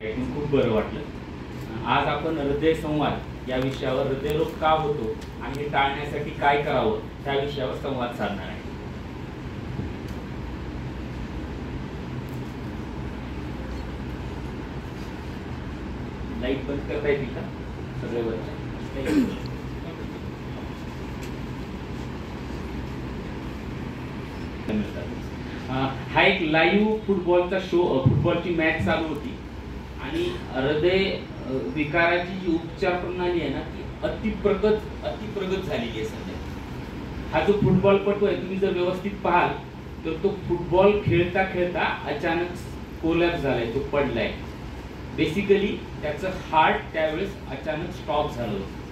ऐकून खूप बरं वाटलं. आज आपण हृदय संवाद या विषयावर हृदयरोग का होतो आणि हे टाळण्यासाठी काय करावं त्या विषयावर संवाद साधणार आहे. लाइट बंद करता येतील का सगळे वरच्या हा एक लाईव्ह फुटबॉलचा शो फुटबॉलची मॅच चालू होती. आणि हृदय विकाराची जी उपचार प्रणाली आहे ना ती अतिप्रगत अतिप्रगत झालेली आहे सध्या. हा जो फुटबॉलपटू आहे तुम्ही जर व्यवस्थित पाहाल तर तो फुटबॉल खेळता खेळता अचानक कोलॅप्स झालाय तो पडलाय. बेसिकली त्याचं हार्ट त्यावेळेस अचानक स्टॉप झालं होतं.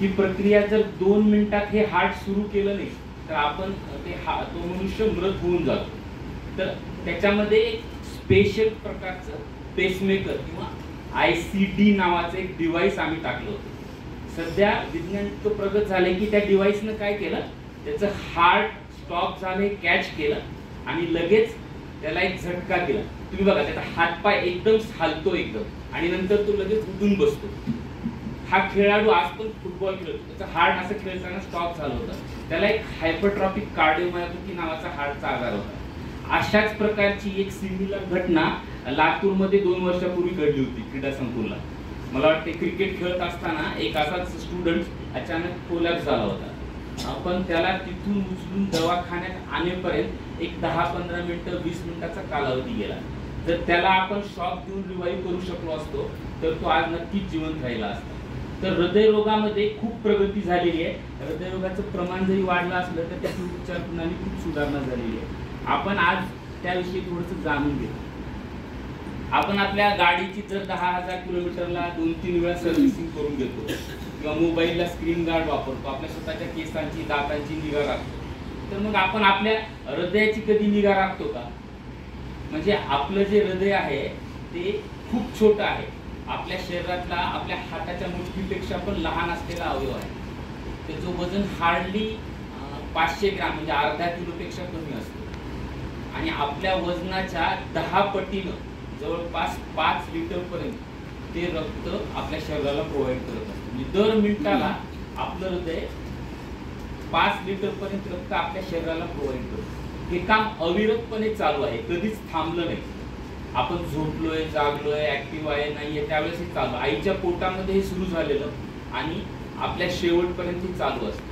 ही प्रक्रिया जर दोन मिनिटात हे हार्ट सुरू केलं नाही तर आपण ते हा तो मनुष्य मृत होऊन जातो. तर त्याच्यामध्ये एक स्पेशल प्रकारचं पेसमेकर किंवा आय सी डी नावाचं एक डिव्हाइस आम्ही टाकलं होतं. सध्या विज्ञान इतकं प्रगत झालंय की त्या डिव्हाइसनं काय केलं? त्याचं हार्ट स्टॉप झालं कॅच केलं आणि लगेच त्याला एक झटका दिला. तुम्ही बघा त्याचा हातपाय एकदम हालतो एकदम आणि नंतर तो लगेच उठून बसतो. हा खेळाडू आज पण फुटबॉल खेळतो. त्याचा हार्ट असं खेळताना स्टॉप झालं होतं. त्याला एक हायपरट्रॉपिक कार्डिओमायोपॅथी नावाचा हार्टचा आजार होता. अशाच प्रकारची एक सिमिलर घटना लातूरमध्ये दोन वर्षापूर्वी घडली होती क्रीडा संकुलला. मला वाटते क्रिकेट खेळत असताना एक असाच स्टुडंट अचानक कोलॅप्स झाला होता. आपण त्याला तिथून उचलून दवाखान्यात आणेपर्यंत एक दहा पंधरा मिनिटं वीस मिनिटाचा कालावधी गेला. जर त्याला आपण शॉक देऊन रिवाईव्ह करू शकलो असतो तर तो आज नक्कीच जिवंत राहिला असता. तर हृदयरोगामध्ये खूप प्रगती झालेली आहे. हृदयरोगाचं प्रमाण जरी वाढलं असलं तर त्याची उपचार प्रणाली खूप सुधारणा झालेली आहे. आपण आज त्याविषयी थोडंसं जाणून घेऊ. आपण आपल्या गाडीची जर दहा हजार किलोमीटरला दोन तीन वेळा सर्व्हिसिंग करून घेतो किंवा मोबाईलला स्क्रीन गार्ड वापरतो आपल्या स्वतःच्या केसांची दातांची निगा राखतो तर मग आपण आपल्या हृदयाची कधी निगा राखतो का? म्हणजे आपलं जे हृदय आहे ते खूप छोटं आहे. आपल्या शरीरातला आपल्या हाताच्या मुठीपेक्षा पण लहान असलेला अवयव आहे. त्याचं वजन हार्डली पाचशे ग्राम म्हणजे अर्धा किलोपेक्षा कमी असतो. आणि आपल्या वजनाच्या दहा पटीनं जवळपास पाच लिटर पर्यंत ते रक्त आपल्या शरीराला प्रोव्हाइड करत असतं. म्हणजे दर मिनिटाला आपलं हृदय पाच लिटर पर्यंत रक्त आपल्या शरीराला प्रोव्हाइड करतं. हे काम अविरतपणे चालू आहे. कधीच थांबलं नाही. आपण झोपलोय जागलोय ऍक्टिव्ह आहे नाहीये त्यावेळेस हे चालू. आईच्या पोटामध्ये हे सुरू झालेलं आणि आपल्या शेवटपर्यंत हे चालू असतं.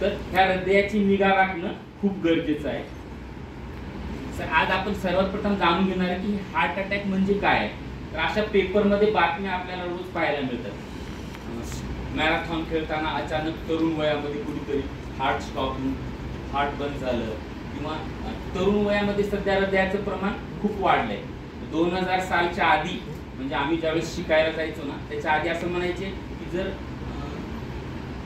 तर ह्या हृदयाची निगा राखणं खूप गरजेचं आहे. सर आज आपण सर्वात प्रथम जाणून घेणार आहे की हार्ट अटॅक म्हणजे काय आहे. तर अशा पेपरमध्ये बातम्या आपल्याला रोज पाहायला मिळतात. मॅरेथॉन खेळताना अचानक तरुण वयामध्ये कुठेतरी हार्ट स्टॉप हार्ट बंद झालं किंवा तरुण वयामध्ये सध्या हृदयाचं प्रमाण खूप वाढलंय. दोन हजार सालच्या आधी म्हणजे आम्ही ज्यावेळेस शिकायला जायचो ना त्याच्या आधी असं म्हणायचे की जर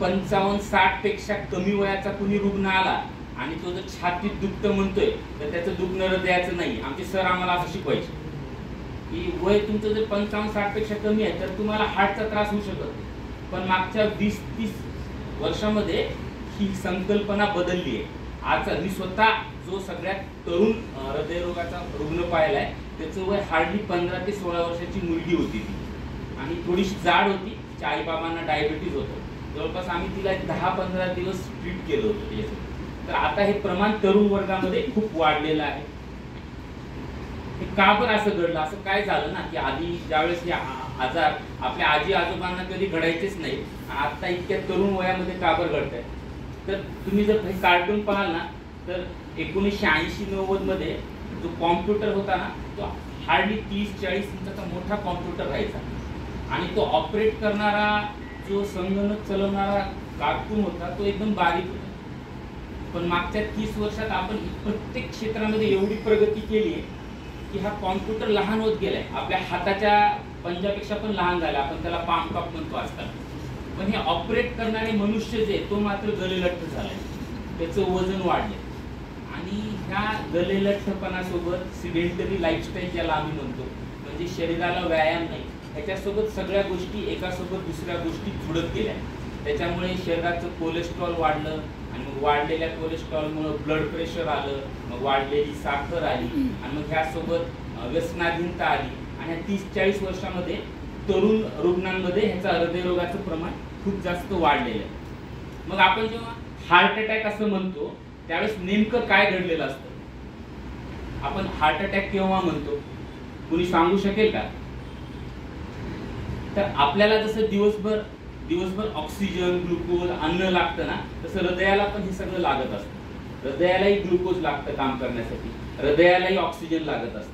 पंचावन्न साठपेक्षा कमी वयाचा कुणी रुग्ण आला आणि तो जर छातीत दुखतं म्हणतोय तर त्याचं दुखणं हृदयाचं नाही. आमचे सर आम्हाला असं शिकवायचे. की वय तुमचं जर पंचावन्न साठपेक्षा कमी आहे तर तुम्हाला हार्टचा त्रास होऊ शकत नाही. पण मागच्या वीस तीस वर्षामध्ये ही संकल्पना बदलली आहे. आज मी स्वतः जो सगळ्यात तरुण हृदयरोगाचा रुग्ण पाहिला आहे त्याचं वय हार्डली पंधरा ते सोळा वर्षाची मुलगी होती ती. आणि थोडीशी जाड होती. तिच्या आईबाबांना डायबिटीज होतं. जवळपास आम्ही तिला एक दहा पंधरा दिवस ट्रीट केलं होतं त्याच्यासाठी तर आता हे प्रमाण तरुण वर्गामध्ये खूप वाढलेलं आहे. हे का बरं असं घडलं? असं काय झालं ना की आधी ज्यावेळेस हे आजार आपल्या आजी आजोबांना कधी घडायचेच नाही आता इतक्या तरुण वयामध्ये का बरं घडत तर तुम्ही जर हे कार्टून पाहाल ना तर एकोणीसशे ऐंशी नव्वदमध्ये जो कॉम्प्युटर होता ना तो हार्डली तीस चाळीस इंचाचा मोठा कॉम्प्युटर राहायचा आणि तो ऑपरेट करणारा जो संगणक चलवणारा कार्टून होता तो एकदम बारीक होता. पण मागच्या तीस वर्षात आपण प्रत्येक क्षेत्रामध्ये एवढी प्रगती केली आहे की हा कॉम्प्युटर लहान होत गेलाय. आपल्या हाताच्या पंजापेक्षा पण लहान झाला. आपण त्याला पाम काप म्हणतो आजकाल. पण हे ऑपरेट करणारे मनुष्य जे तो मात्र गलेलठ्ठ झालाय. त्याचं वजन वाढलंय. आणि ह्या गलेलठ्ठपणासोबत सिडेंटरी लाईफस्टाईल ज्याला आम्ही म्हणतो म्हणजे शरीराला व्यायाम नाही ह्याच्यासोबत सगळ्या गोष्टी एकासोबत दुसऱ्या गोष्टी जुडत गेल्या त्याच्यामुळे शरीराचं कोलेस्ट्रॉल वाढलं मग वाढलेल्या कोलेस्ट्रॉलमुळे ब्लड प्रेशर आलं मग वाढलेली साखर आली आणि मग ह्यासोबत व्यसनाधीनता आली. आणि तीस चाळीस वर्षामध्ये तरुण रुग्णांमध्ये ह्याचा हृदयरोगाचं प्रमाण खूप जास्त वाढलेलं आहे. मग आपण जेव्हा हार्ट अटॅक असं म्हणतो त्यावेळेस नेमकं काय घडलेलं असतं? आपण हार्ट अटॅक केव्हा म्हणतो? कुणी सांगू शकेल का? तर आपल्याला जसं दिवसभर दिवसभर ऑक्सिजन ग्लुकोज अन्न लागतं ना तसं हृदयाला पण हे सगळं लागत असतं. हृदयालाही ग्लुकोज लागतं काम करण्यासाठी. हृदयालाही ऑक्सिजन लागत असतं.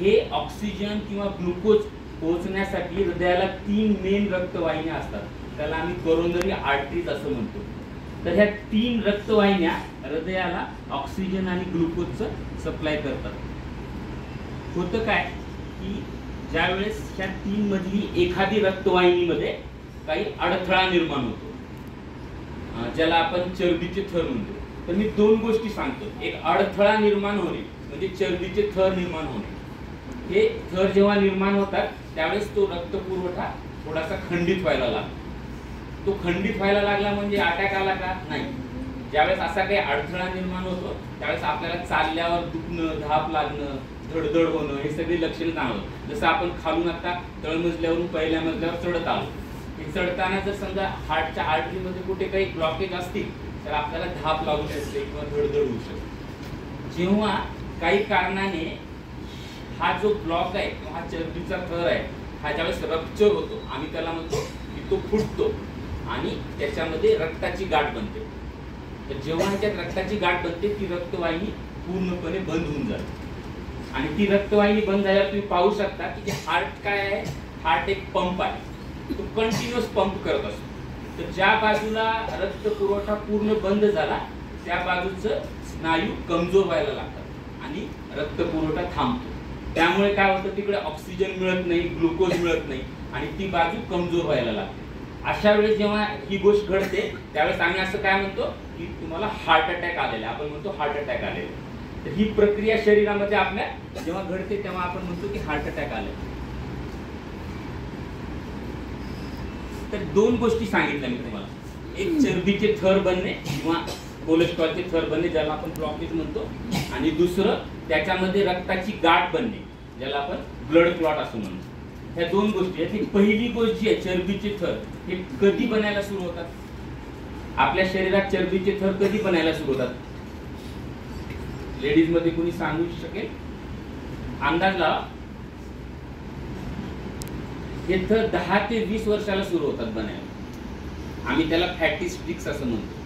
हे ऑक्सिजन किंवा ग्लुकोज पोहोचण्यासाठी हृदयाला तीन मेन रक्तवाहिन्या असतात. त्याला आम्ही कोरोनरी आर्टरीज असं म्हणतो. तर ह्या तीन रक्तवाहिन्या हृदयाला ऑक्सिजन आणि ग्लुकोजचं सप्लाय करतात. होतं काय? की ज्यावेळेस ह्या तीन मधली एखादी रक्तवाहिनीमध्ये काही अडथळा निर्माण होतो. ज्याला आपण चरबीचे थर म्हणतो. तर मी दोन गोष्टी सांगतो. एक अडथळा निर्माण होणे म्हणजे चरबीचे थर निर्माण होणे. हे थर जेव्हा निर्माण होतात त्यावेळेस तो रक्त पुरवठा थोडासा खंडित व्हायला लागतो. तो खंडित व्हायला लागला म्हणजे अटॅक आला का? नाही. ज्यावेळेस असा काही अडथळा निर्माण होतो त्यावेळेस आपल्याला चालल्यावर दुखणं धाप लागणं धडधड होणं हे सगळी लक्षणं जाणवत जसं आपण खालून आता तळमजल्यावरून पहिल्या मजल्यावर चढत आलो. हे चढताना जर समजा हार्टच्या आर्टरीमध्ये कुठे काही ब्लॉकेज असतील तर आपल्याला धाप लागू शकते किंवा धडधड होऊ शकते. जेव्हा काही कारणाने हा जो ब्लॉक आहे किंवा हा चरबीचा थर आहे हा ज्यावेळेस रप्चर होतो आम्ही त्याला म्हणतो की तो फुटतो आणि त्याच्यामध्ये रक्ताची गाठ बनते. तर जेव्हा ह्याच्यात रक्ताची गाठ बनते ती रक्तवाहिनी पूर्णपणे बंद होऊन जाते. आणि ती रक्तवाहिनी बंद झाल्यावर तुम्ही पाहू शकता की जे हार्ट काय आहे? हार्ट एक पंप आहे. तो कंटिन्युअस पंप करत असतो. तर ज्या बाजूला रक्त पुरवठा पूर्ण बंद झाला त्या बाजूचं स्नायू कमजोर व्हायला लागतात आणि रक्त पुरवठा थांबतो. त्यामुळे काय होतं तिकडे ऑक्सिजन मिळत नाही ग्लुकोज मिळत नाही आणि ती बाजू कमजोर व्हायला लागते. अशा वेळेस जेव्हा ही गोष्ट घडते त्यावेळेस आम्ही असं काय म्हणतो की तुम्हाला हार्ट अटॅक आलेला आपण म्हणतो हार्ट अटॅक आलेला तर ही प्रक्रिया शरीरामध्ये आपल्या जेव्हा घडते तेव्हा आपण म्हणतो की हार्ट अटॅक आलेला तर दोन गोष्टी सांगितल्या मी तुम्हाला. एक चरबीचे थर बनणे किंवा कोलेस्ट्रॉलचे थर बनणे ज्याला आपण ब्लॉकेज म्हणतो. आणि दुसरं त्याच्यामध्ये रक्ताची गाठ बनणे ज्याला आपण ब्लड क्लॉट असं म्हणतो. ह्या दोन गोष्टी आहेत. पहिली गोष्ट जी आहे चरबीचे थर हे कधी बनायला सुरू होतात? आपल्या शरीरात चरबीचे थर कधी बनायला सुरू होतात? लेडीजमध्ये कोणी सांगू शकेल? अंदाज लावा. हे थर दहा ते वीस वर्षाला सुरू होतात बनायला आम्ही त्याला फॅटी स्टिक्स असं म्हणतो.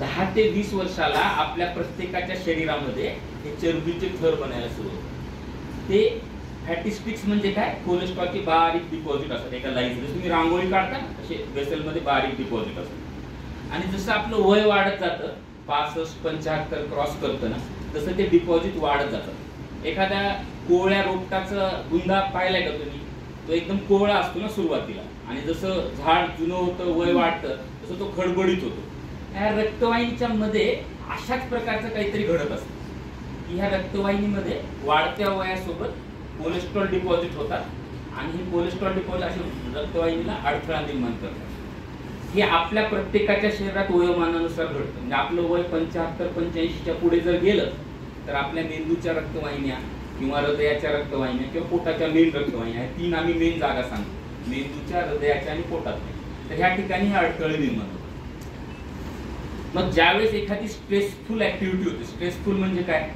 दहा ते वीस वर्षाला आपल्या प्रत्येकाच्या शरीरामध्ये हे चरबीचे थर बनायला सुरू होतात ते फॅटी स्टिक्स म्हणजे काय? कोलेस्ट्रॉलचे बारीक डिपॉझिट असतात. एका लाईन जसं तुम्ही रांगोळी काढता असे वेसलमध्ये बारीक डिपॉझिट असतात. आणि जसं आपलं वय वाढत जातं पासष्ट पंच्याहत्तर क्रॉस करतं ना तसं ते डिपॉझिट वाढत जातं. एखाद्या कोवळ्या रोपटाचं बुंदा पाहिलाय का तुम्ही? तो एकदम कोवळा असतो ना सुरुवातीला. आणि जसं झाड जुनं होतं वय वाढतं तसं तो खडबडीत होतो. ह्या रक्तवाहिनीच्या मध्ये अशाच प्रकारचं काहीतरी घडत असतं. की ह्या रक्तवाहिनीमध्ये वाढत्या वयासोबत कोलेस्ट्रॉल डिपॉझिट होतात आणि हे कोलेस्ट्रॉल डिपॉझिट असे रक्तवाहिनीला अडथळा निर्माण करतात. हे आपल्या प्रत्येकाच्या शरीरात वयोमानानुसार घडतं. म्हणजे आपलं वय पंच्याहत्तर पंच्याऐंशीच्या पुढे जर गेलं तर आपल्या मेंदूच्या रक्तवाहिन्या किंवा हृदयाच्या रक्तवाहिन्या किंवा पोटाच्या मेन रक्तवाहिन्या ह्या तीन आम्ही मेन जागा सांगतो. मेंदूच्या हृदयाच्या आणि पोटात तर ह्या ठिकाणी हे अडथळे निर्माण होतात. मग ज्यावेळेस एखादी स्ट्रेसफुल ऍक्टिव्हिटी होते स्ट्रेसफुल म्हणजे काय?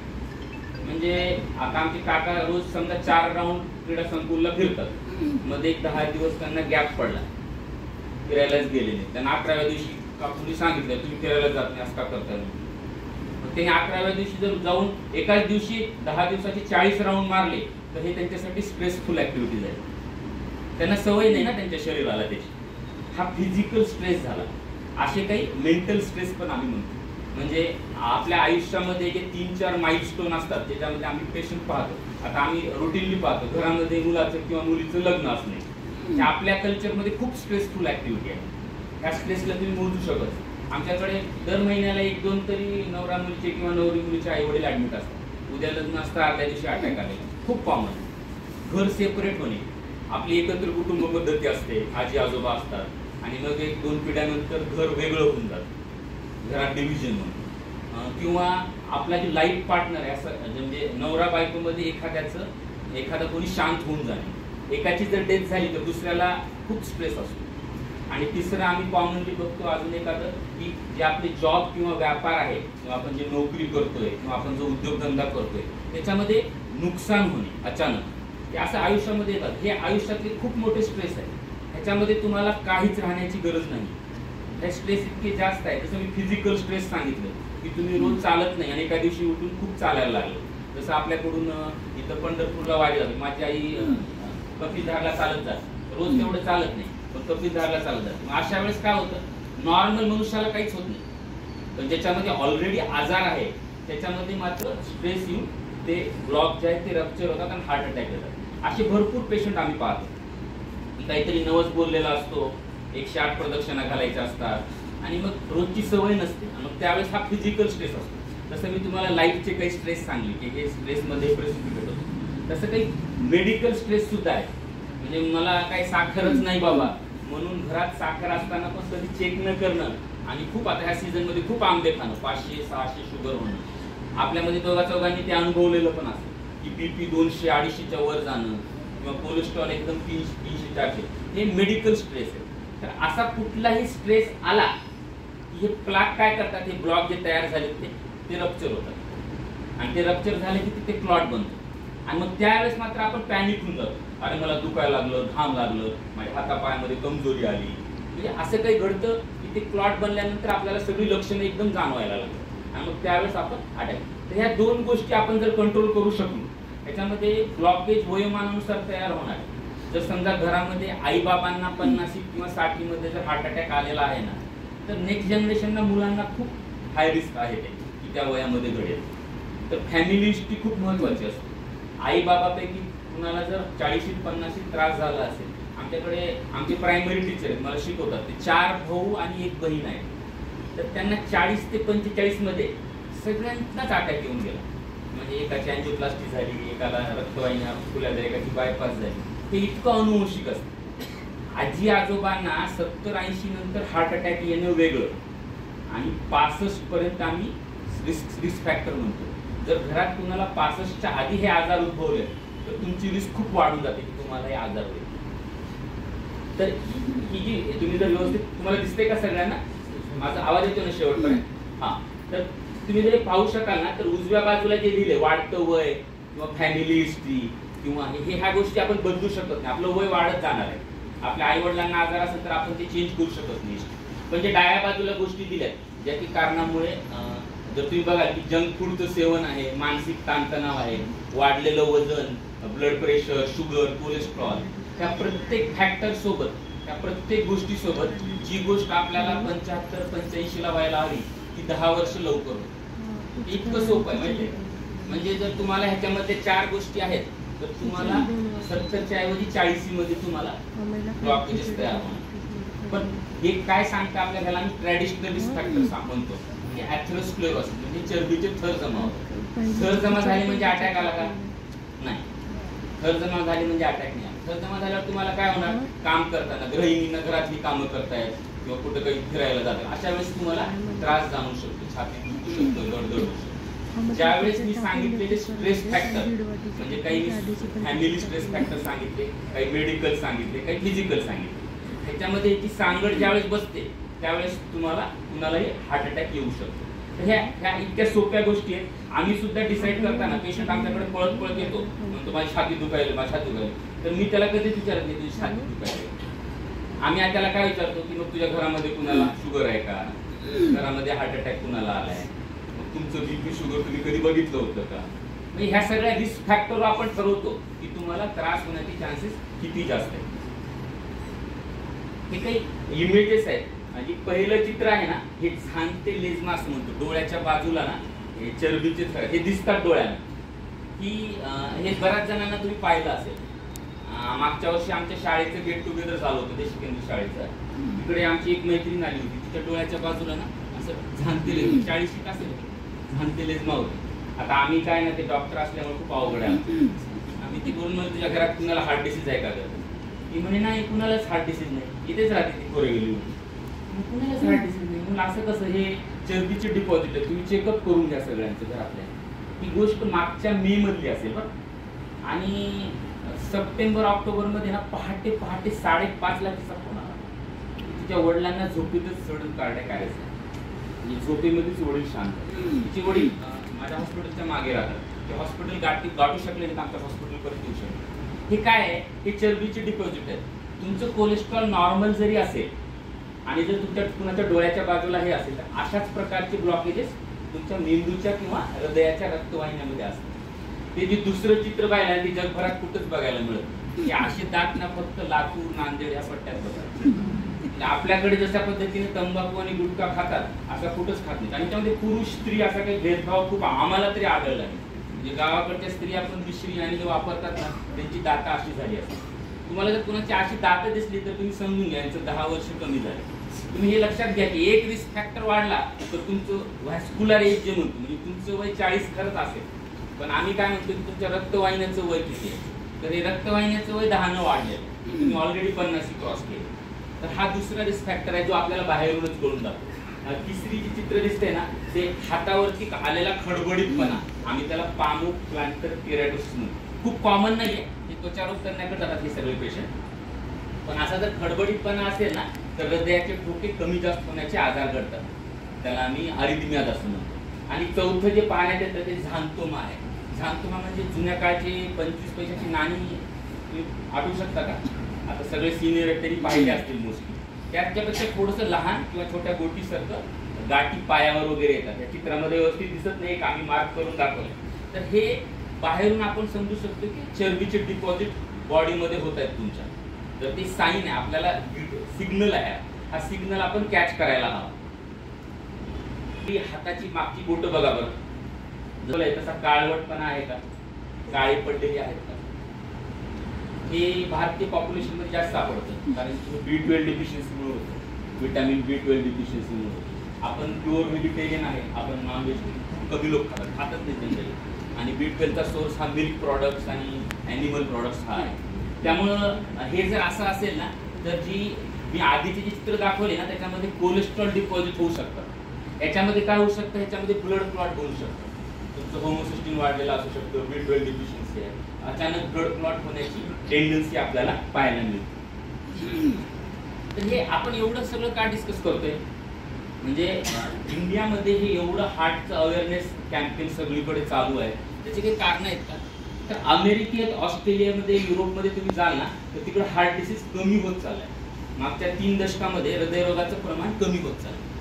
म्हणजे आता आमचे काका रोज समजा चार राऊंड क्रीडा संकुलला फिरतात. मध्ये एक दहा दिवस त्यांना गॅप पडला. फिरायलाच गेलेले त्यांना अकराव्या दिवशी काकूनी सांगितलं तुम्ही फिरायला जात नाही असं का करता त्यांनी अकराव्या दिवशी जर जाऊन एकाच दिवशी दहा दिवसाचे चाळीस राऊंड मारले तर हे त्यांच्यासाठी स्ट्रेसफुल ऍक्टिव्हिटीज आहे त्यांना सवय नाही ना त्यांच्या शरीराला त्याची. हा फिजिकल स्ट्रेस झाला. असे काही मेंटल स्ट्रेस पण आम्ही म्हणतो. म्हणजे आपल्या आयुष्यामध्ये जे तीन चार माइलस्टोन असतात त्याच्यामध्ये आम्ही पेशंट पाहतो. आता आम्ही रुटीनली पाहतो घरामध्ये मुलाचं किंवा मुलीचं लग्न असणे. आपल्या कल्चरमध्ये खूप स्ट्रेसफुल ऍक्टिव्हिटी आहे. त्या स्ट्रेसला तुम्ही मोजू शकत आमच्याकडे दर महिन्याला एक दोन तरी नवरा मुलीचे किंवा नवरी मुलीचे आई वडील ऍडमिट असतात. उद्या लग्न असता अर्ध्या दिवशी अटॅक आले खूप कॉमन घर सेपरेट होणे. आपली एकत्र कुटुंब पद्धती असते. आजी आजोबा असतात. आणि मग एक दोन पिढ्यानंतर घर वेगळं होऊन जातं. घरात डिव्हिजन म्हणून. किंवा आपला जे लाईफ पार्टनर आहे असं म्हणजे नवरा बायकोमध्ये एखाद्याचं एखादा कोणी शांत होऊन जाणे. एकाची जर डेथ झाली तर दुसऱ्याला खूप स्ट्रेस असतो. आणि तिसरं आम्ही कॉमनली बघतो अजून एखादं की जे आपले जॉब किंवा व्यापार आहे किंवा आपण जे नोकरी करतोय किंवा आपण जो उद्योगधंदा करतोय त्याच्यामध्ये नुकसान होणे अचानक. हे असं आयुष्यामध्ये येतात हे आयुष्यातले खूप मोठे स्ट्रेस आहे ह्याच्यामध्ये तुम्हाला काहीच राहण्याची गरज नाही. हे स्ट्रेस इतके जास्त आहे जसं मी फिजिकल स्ट्रेस सांगितलं की तुम्ही रोज चालत नाही आणि एका दिवशी उठून खूप चालायला लागले. जसं आपल्याकडून इथं पंढरपूरला जाते माझी आई कपिलधारला चालत जात. रोज तेवढं चालत नाही. पण कपिलधारला चालत जात. मग अशा वेळेस काय होतं? नॉर्मल मनुष्याला काहीच होत नाही. पण ज्याच्यामध्ये ऑलरेडी आजार आहे त्याच्यामध्ये मात्र स्ट्रेस येऊन ते ब्लॉक जे आहेत ते रप्चर होतात आणि हार्ट अटॅक येतात. असे भरपूर पेशंट आम्ही पाहतो. काहीतरी नवस बोललेला असतो एकशे आठ प्रदक्षिणा घालायच्या असतात आणि मग रोजची सवय नसते. मग त्यावेळेस हा फिजिकल स्ट्रेस असतो. जसं मी तुम्हाला लाईफचे काही स्ट्रेस सांगले की हे स्ट्रेसमध्ये प्रेसिपिटेट होतो. तसं काही मेडिकल स्ट्रेस सुद्धा आहे. म्हणजे मला काही साखरच नाही बाबा. म्हणून घरात साखर असताना पण कधी चेक न करणं आणि खूप आता ह्या सीझनमध्ये खूप आंबे खाणं पाचशे सहाशे शुगर होणं. आपल्यामध्ये दोघा चौघांनी ते अनुभवलेलं पण असतं की बीपी दोनशे अडीचशेच्या वर जाणं किंवा कोलेस्ट्रॉल एकदम तीनशे तीनशे चारशे हे मेडिकल स्ट्रेस आहे. तर असा कुठलाही स्ट्रेस आला की हे प्लाक काय करतात? हे ब्लॉक जे तयार झाले ते ते रप्चर होतात. आणि ते रप्चर झाले की तिथे क्लॉट बनतो. आणि मग त्यावेळेस मात्र आपण पॅनिक होऊन जातो. आणि मला दुखायला लागलं घाम लागलं माझ्या हातापायामध्ये कमजोरी आली. म्हणजे असं काही घडतं की ते क्लॉट बनल्यानंतर आपल्याला सगळी लक्षणं एकदम जाणवायला लागतं आणि मग त्यावेळेस आपण अटॅक. तर ह्या दोन गोष्टी आपण जर कंट्रोल करू शकलो त्याच्यामध्ये ब्लॉकेज वयोमानानुसार तयार होणार आहे. जर समजा घरामध्ये आईबाबांना पन्नासी किंवा साठीमध्ये जर हार्ट अटॅक आलेला आहे ना तर नेक्स्ट जनरेशनला मुलांना खूप हाय रिस्क आहे ते की त्या वयामध्ये घडेल. तर फॅमिली हिस्ट्री खूप महत्वाची असते. आई बाबापैकी कुणाला जर चाळीशीत पन्नाशीत त्रास झाला असेल आमच्याकडे आमचे प्रायमरी टीचर आहेत मला शिकवतात ते चार भाऊ आणि एक बहीण आहे. तर त्यांना चाळीस ते पंचेचाळीसमध्ये सगळ्यांनाच अटॅक येऊन गेला. म्हणजे एकाची अँजिओप्लास्टी झाली एकाला रक्तवाहिन्या फुल्या झाल्या एकाची बायपास झाली. ते इतकं अनुवंशिक असतं. आजी आजोबांना सत्तर ऐंशी नंतर हार्ट अटॅक येणं वेगळं. आणि पासष्ट पर्यंत आम्ही रिस्क रिस्क फॅक्टर म्हणतो. जर घरात कुणाला पासष्टच्या आधी हे आजार उद्भवले तर तुमची रिस्क खूप वाढून जाते की तुम्हाला हे आजार होईल. तर ही जी तुम्ही जर व्यवस्थित तुम्हाला दिसते का सगळ्यांना? माझा आवाज येतो ना शेवटपर्यंत? हा. तर तुम्ही जर पाहू शकाल ना तर उजव्या बाजूला जे लिहिले वाढतं वय किंवा फॅमिली हिस्ट्री किंवा हे ह्या गोष्टी आपण बदलू शकत नाही. आपलं वय वाढत जाणार आहे. आपल्या आई वडिलांना आजार असेल तर आपण ते चेंज करू शकत नाही. पण जे डाव्या बाजूला गोष्टी दिल्यात ज्या की कारणामुळे जर तुम्ही बघाल की जंक फूडचं सेवन आहे मानसिक ताणतणाव आहे वाढलेलं वजन ब्लड प्रेशर शुगर कोलेस्ट्रॉल त्या प्रत्येक फॅक्टर सोबत त्या प्रत्येक गोष्टी सोबत जी गोष्ट आपल्याला पंच्याहत्तर पंच्याऐंशी ला व्हायला हवी ती दहा वर्ष लवकर होते इतकं सोपं आहे माहिती आहे? म्हणजे जर तुम्हाला ह्याच्यामध्ये चार गोष्टी आहेत तर तुम्हाला सत्तरच्या ऐवजी चाळीसी मध्ये तुम्हाला ब्लॉकेजेस तयार होणार. पण हे काय सांगतं आपल्या ह्याला? आम्ही ट्रॅडिशनल रिस्क फॅक्टर म्हणतो म्हणजे ॲथरोस्क्लेरोसिस म्हणजे चरबीचे थर जमा होतात. थर जमा झाले म्हणजे अटॅक आला का? जमा झाली म्हणजे अटॅक नाही जमा झाल्यावर तुम्हाला काय होणार? काम करताना गृहिणींना घरातली कामं करतायत किंवा कुठं काही फिरायला जातात. अशा वेळेस तुम्हाला त्रास जाणवू शकतो. छाती दुखू शकतो गडगड होऊ शकतो. ज्यावेळेस मी सांगितलेले स्ट्रेस फॅक्टर म्हणजे काही फॅमिली स्ट्रेस फॅक्टर सांगितले काही मेडिकल सांगितले काही फिजिकल सांगितले. ह्याच्यामध्ये ती सांगड ज्यावेळेस बसते त्यावेळेस तुम्हाला कुणालाही हार्ट अटॅक येऊ शकतो. ह्या ह्या इतक्या सोप्या गोष्टी आहेत. आम्ही सुद्धा डिसाईड करताना पेशंट आमच्याकडे पळत पळत येतो. म्हणतो माझी छाती दुखायला माझी छाती दुखायला. तर मी त्याला कधीच विचारत नाही तुझी छाती दुखायला. आम्ही त्याला काय विचारतो की मग तुझ्या घरामध्ये कुणाला शुगर आहे का? घरामध्ये हार्ट अटॅक कुणाला आलाय? मग तुमचं बीपी शुगर तुम्ही कधी बघितलं होतं का? म्हणजे ह्या सगळ्या रिस्क फॅक्टर आपण ठरवतो की तुम्हाला त्रास होण्याचे चान्सेस किती जास्त आहेत. हे काही इमेजेस आहेत. आणि पहिलं चित्र आहे ना हे झांगते लेझमा असं म्हणतो. डोळ्याच्या बाजूला ना हे चरबीचे थर हे दिसतात डोळ्याला की अं, हे बऱ्याच जणांना तुम्ही पाहिलं असेल. अं, मागच्या वर्षी आमच्या शाळेचं गेट टुगेदर झालं होतं देश केंद्र शाळेचं. तिकडे आमची एक मैत्रीण आली होती. तिच्या डोळ्याच्या बाजूला ना असं झांगते लेझमा चाळीशी असेल? झांगते लेझमा होते. आता आम्ही काय ना ते डॉक्टर असल्यामुळे खूप अवघड आहे आमचं. आम्ही ती बोलून म्हणलं तुझ्या घरात कुणाला हार्ट डिसीज आहे का गं? ती म्हणे नाही कुणालाच हार्ट डिसीज नाही. इथेच राहते ती कोरेगली मग कुणालाच नाही. म्हणून असं कसं हे चरबीचे डिपॉझिट आहे. तुम्ही चेकअप करून घ्या सगळ्यांचं घरातल्या. ही गोष्ट मागच्या मे मधली असेल बरं. आणि सप्टेंबर ऑक्टोबरमध्ये ना पहाटे पहाटे साडेपाचला तिचा फोन आला तिच्या वडिलांना झोपेतच सोडून काढण्या करायचं म्हणजे झोपेमध्येच वडील शांत तिचे वडील माझ्या हॉस्पिटलच्या मागे राहतात. ते हॉस्पिटल गाठी गाठू शकले नाही आमच्या हॉस्पिटलपर्यंत येऊ शकले हे काय आहे? हे चरबीचे डिपॉझिट आहे तुमचं कोलेस्ट्रॉल नॉर्मल जरी असेल आणि जर तुमच्या कुणाच्या डोळ्याच्या बाजूला हे असेल तर अशाच प्रकारचे ब्लॉकेजेस तुमच्या मेंदूच्या किंवा हृदयाच्या रक्तवाहिन्यामध्ये असतात. ते जे दुसरं चित्र पाहिलं ते जगभरात कुठंच बघायला मिळत हे असे दात ना फक्त लातूर नांदेड या पट्ट्यात बघतात म्हणजे आपल्याकडे जशा पद्धतीने तंबाखू आणि गुटखा खातात असा कुठंच खात नाही. आणि त्यामध्ये पुरुष स्त्री असा काही भेदभाव खूप आम्हाला तरी आढळला नाही. म्हणजे गावाकडच्या स्त्रिया पण मिश्री आणि जे वापरतात ना त्यांची दाता अशी झाली असतात. तुम्हाला जर कोणाची अशी दात दिसली तर तुम्ही समजून घ्या यांचं दहा वर्ष कमी झाले. तुम्ही हे लक्षात घ्या की एक रिस्क फॅक्टर वाढला तर तुमचं व्हॅस्क्युलर एज जे म्हणतो म्हणजे तुमचं वय चाळीस खरंच असेल. पण आम्ही काय म्हणतो की तुमच्या रक्तवाहिन्याचं वय किती आहे? तर हे रक्तवाहिन्याचं वय दहानं वाढलेलं तुम्ही ऑलरेडी पन्नासी क्रॉस केले. तर हा दुसरा रिस्क फॅक्टर आहे जो आपल्याला बाहेरूनच कळून जातो. तिसरी जी चित्र दिसते ना ते हातावरती आलेला खडबडीतपणा. आम्ही त्याला पामुक प्लांटर केरॅटोसिस म्हणतो. खूप कॉमन नाहीये. हे त्वचारोग करण्याकडे जातात हे सगळे पेशंट पण असा जर खडबडीतपणा असेल ना तर हृदयाचे ठोके कमी जास्त होण्याचे आजार घडतात. त्याला आम्ही अरिदिमियाद असं म्हणतो. आणि चौथं जे पाहण्यात येतं ते झांतोमा आहे. झांतोमा म्हणजे जुन्या काळची पंचवीस पैशाची नाणी तुम्ही आठवू शकता का? आता सगळे सिनियर तरी त्यांनी पाहिले असतील मोस्टली त्याच्यापेक्षा थोडंसं लहान किंवा छोट्या गोटीसारखं गाठी पायावर वगैरे येतात. या चित्रामध्ये व्यवस्थित दिसत नाही एक आम्ही मार्क करून दाखवलं तर हे बाहेरून आपण समजू शकतो की चरबीचे डिपॉझिट बॉडीमध्ये होत आहेत तुमच्या. तर ते साईन आहे आपल्याला सिग्नल आहे. हा सिग्नल आपण कॅच करायला हवा. ती हाताची मागची बोट बघा बरं. जर तसा काळवटपणा आहे का? काळे पडलेली आहेत का? हे भारतीय पॉप्युलेशनमध्ये जास्त सापडतं. कारण की बी ट्वेल्व डिफिशियन्सीमुळे होतं. विटॅमिन बी ट्वेल्व डिफिशियन्सीमुळे होतं. आपण प्युअर व्हेजिटेरियन आहे. आपण नॉनव्हेज कमी लोक खातात? खातच नाही जनरली आणि बीट वेलचा सोर्स हा मिल्क प्रॉडक्ट्स आणि ॲनिमल प्रॉडक्ट्स हा आहे. त्यामुळं हे जर असं असेल ना तर जी मी आधीचे जे चित्र दाखवले ना त्याच्यामध्ये कोलेस्ट्रॉल डिपॉझिट होऊ शकतं. याच्यामध्ये काय होऊ शकतं? ह्याच्यामध्ये ब्लड क्लॉट होऊ शकतं. तुमचं होमोसिस्टीन वाढलेला असू शकतं बीट वेल डिफिशियन्सी आहे. अचानक ब्लड क्लॉट होण्याची टेंडन्सी आपल्याला पाहायला मिळते. तर हे आपण एवढं सगळं का डिस्कस करतोय? म्हणजे इंडियामध्ये हे एवढं हार्टचं अवेअरनेस कॅम्पेन सगळीकडे चालू आहे. त्याचे काही कारण आहेत का? तर अमेरिकेत ऑस्ट्रेलियामध्ये युरोपमध्ये तुम्ही जाल ना तर तिकडे हार्ट डिसीज कमी होत चाललाय. मागच्या तीन दशकामध्ये हृदयरोगाचं प्रमाण कमी होत चाललंय.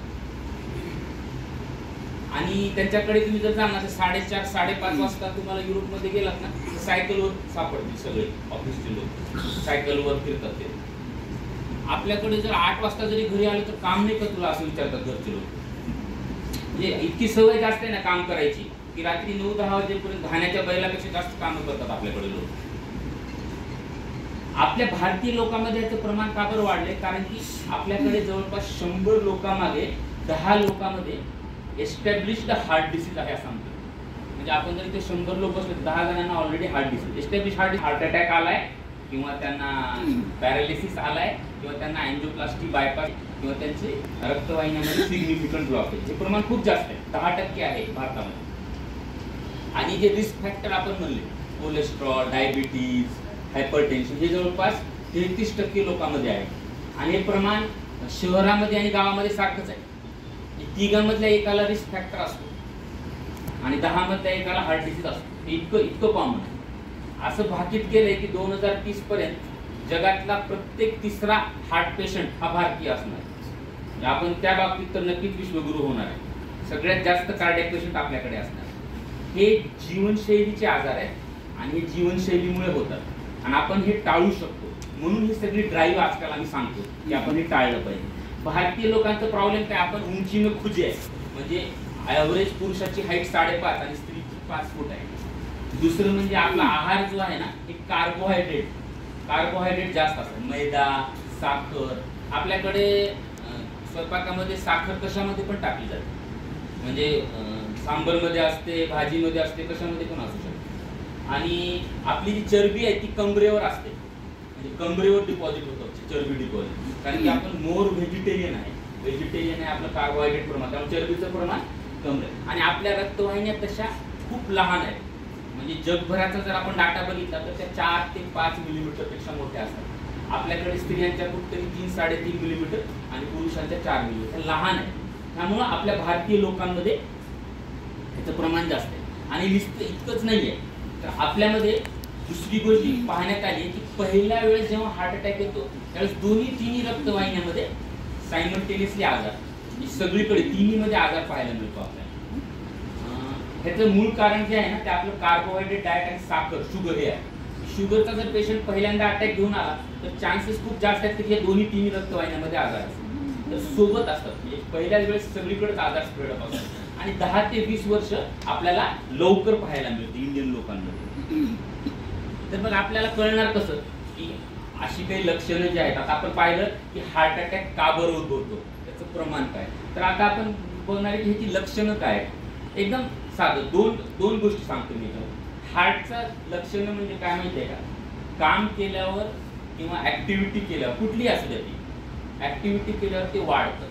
आणि त्यांच्याकडे तुम्ही जर जाल ना तर साडेचार साडेपाच वाजता तुम्हाला युरोपमध्ये गेलात ना तर सायकलवर सापडतील सगळे ऑफिसचे लोक. सायकलवर फिरतात ते. आपल्याकडे जर आठ वाजता जरी घरी आलं तर काम नाही का तुला असं विचारतात घरचे लोक? म्हणजे इतकी सवय जास्त आहे ना काम करायची की रात्री नऊ दहा वाजेपर्यंत घाण्याच्या बैलापेक्षा जास्त काम करतात आपल्याकडे लोक. आपल्या भारतीय लोकांमध्ये याचं प्रमाण का बरं वाढलंय? कारण की आपल्याकडे जवळपास शंभर लोकांमागे दहा लोकांमध्ये एस्टॅब्लिश्ड हार्ट डिसीज आहे असं म्हणतो म्हणजे आपण जर ते शंभर लोक असले दहा जणांना already heart disease establish heart heart attack आलाय किंवा त्यांना पॅरालिसिस आलाय किंवा त्यांना अँजिओप्लास्टी बायपास किंवा त्यांचे रक्तवाहिन्यामध्ये सिग्निफिकंट ब्लॉक आहे. हे प्रमाण खूप जास्त आहे. दहा टक्के आहे भारतामध्ये. आणि जे रिस्क फॅक्टर आपण म्हणले कोलेस्ट्रॉल डायबिटीज हायपरटेन्शन हे जवळपास तेहतीस टक्के लोकांमध्ये आहे. आणि हे प्रमाण शहरामध्ये आणि गावामध्ये सारखंच आहे. तिघांमधल्या एकाला रिस्क फॅक्टर असतो. आणि दहामधल्या एकाला हार्ट डिसीज असतो. इतकं इतकं कॉमन आहे. असं भाकीत केलंय की दोन हजार तीस पर्यंत जगातला प्रत्येक तिसरा हार्ट पेशंट हा भारतीय असणार म्हणजे आपण त्या बाबतीत तर नक्कीच विश्वगुरु होणार आहे. सगळ्यात जास्त कार्डियक पेशंट आपल्याकडे असणार हे जीवनशैलीचे आजार आहेत आणि हे जीवनशैलीमुळे होतात. आणि आपण हे टाळू शकतो. म्हणून ही सगळी ड्राईव्ह आजकाल आम्ही सांगतो की आपण हे टाळलं पाहिजे. भारतीय लोकांचा प्रॉब्लेम काय? आपण उंचीनं खुजे आहे. म्हणजे ॲव्हरेज पुरुषाची हाईट साडेपाच आणि स्त्रीची पाच फूट आहे. दुसरं म्हणजे आपला आहार जो आहे ना एक कार्बोहायड्रेट कार्बोहायड्रेट जास्त असतात मैदा साखर. आपल्याकडे स्वयंपाकामध्ये साखर कशामध्ये पण टाकली जाते. म्हणजे सांबरमध्ये असते भाजीमध्ये असते कशामध्ये पण असू शकते. आणि आपली जी चरबी आहे ती कमरेवर असते. म्हणजे कमरेवर डिपॉझिट होतं चरबी डिपॉझिट कारण की आपण मोर व्हेजिटेरियन आहे. व्हेजिटेरियन आहे आपलं कार्बोहायड्रेट प्रमाण. त्यामुळे चरबीचं प्रमाण कमरे आणि आपल्या रक्तवाहिन्या तशा खूप लहान आहेत. म्हणजे जगभराचा जर आपण डाटा बघितला तर त्या चार ते पाच मिलीमीटरपेक्षा मोठ्या असतात. आपल्याकडे स्त्रियांच्या कुठतरी तीन साडेतीन मिलीमीटर आणि पुरुषांच्या चार मिलीमीटर लहान आहे. त्यामुळं आपल्या भारतीय लोकांमध्ये त्याचं प्रमाण जास्त आहे. आणि लिस्ट इतकंच नाही आहे तर आपल्यामध्ये दुसरी गोष्ट पाहण्यात आली की पहिल्या वेळेस जेव्हा हार्ट अटॅक येतो त्यावेळेस दोन्ही तिन्ही रक्तवाहिन्यामध्ये सायमल्टेनियसली आजार. म्हणजे सगळीकडे तिन्हीमध्ये आजार पाहायला मिळतो आपल्याला. ह्याचं मूळ कारण जे आहे ना ते आपलं कार्बोहायड्रेट डाएट आणि साखर शुगर हे आहे. शुगरचा जर पेशंट पहिल्यांदा अटॅक घेऊन आला तर चान्सेस खूप जास्त आहेत की हे दोन्ही तिन्ही रक्तवाहिन्यामध्ये आजार असतात तर सोबत असतात म्हणजे पहिल्याच वेळेस सगळीकडेच आजार स्प्रेड असतात. आणि दहा ते वीस वर्ष आपल्याला लवकर पाहायला मिळते इंडियन लोकांमध्ये. तर मग आपल्याला कळणार कसं? की अशी काही लक्षणं जी आहेत आता आपण पाहिलं की हार्ट अटॅक का बरं उद्भवतो? त्याचं प्रमाण काय? तर आता आपण बघणार आहे की ह्याची लक्षणं काय एकदम साधं दोन दोन गोष्टी सांगतो मी हार्टचं लक्षणं म्हणजे काय माहिती आहे का? काम केल्यावर किंवा ऍक्टिव्हिटी केल्यावर कुठली असू द्या ती ऍक्टिव्हिटी केल्यावर ते वाढतं.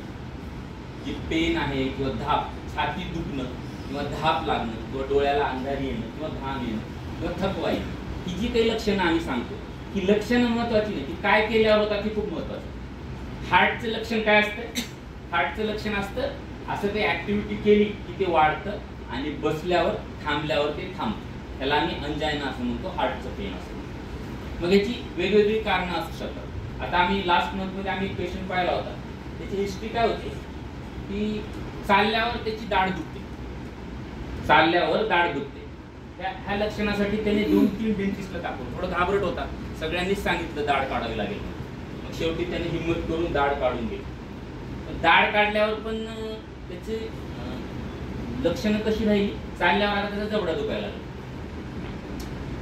जे पेन आहे किंवा धाप छाती दुखणं किंवा धाप लागणं किंवा डोळ्याला अंधारी येणं किंवा घाम येणं किंवा थकवा येणं ही जी काही लक्षणं आम्ही सांगतो ही लक्षणं महत्वाची नाही. ती काय केल्यावर होतात ती खूप महत्वाचं हार्टचं लक्षण काय असतं? हार्टचं लक्षण असतं असं ते ऍक्टिव्हिटी केली की ते वाढतं आणि बसल्यावर थांबल्यावर ते थांबतं. त्याला आम्ही अंजायना असं म्हणतो हार्टचं पेन असं म्हणतो. मग याची वेगवेगळी कारणं असू शकतात. आता आम्ही लास्ट मंथमध्ये आम्ही एक पेशंट पाहिला होता. त्याची हिस्ट्री काय होती? की चालल्यावर त्याची दाढ दुखते. चालल्यावर दाढ दुखते. त्या ह्या लक्षणासाठी त्याने दोन तीन डेंटिस्टला दाखवलं. थोडं घाबरट होता. सगळ्यांनीच सांगितलं दाढ काढावी लागेल मग शेवटी त्याने हिंमत करून दाढ काढून गेली पण दाढ काढल्यावर पण त्याचे लक्षणं कशी राहिली? चालल्यावर आता त्याचा जबडा दुखायला लागला.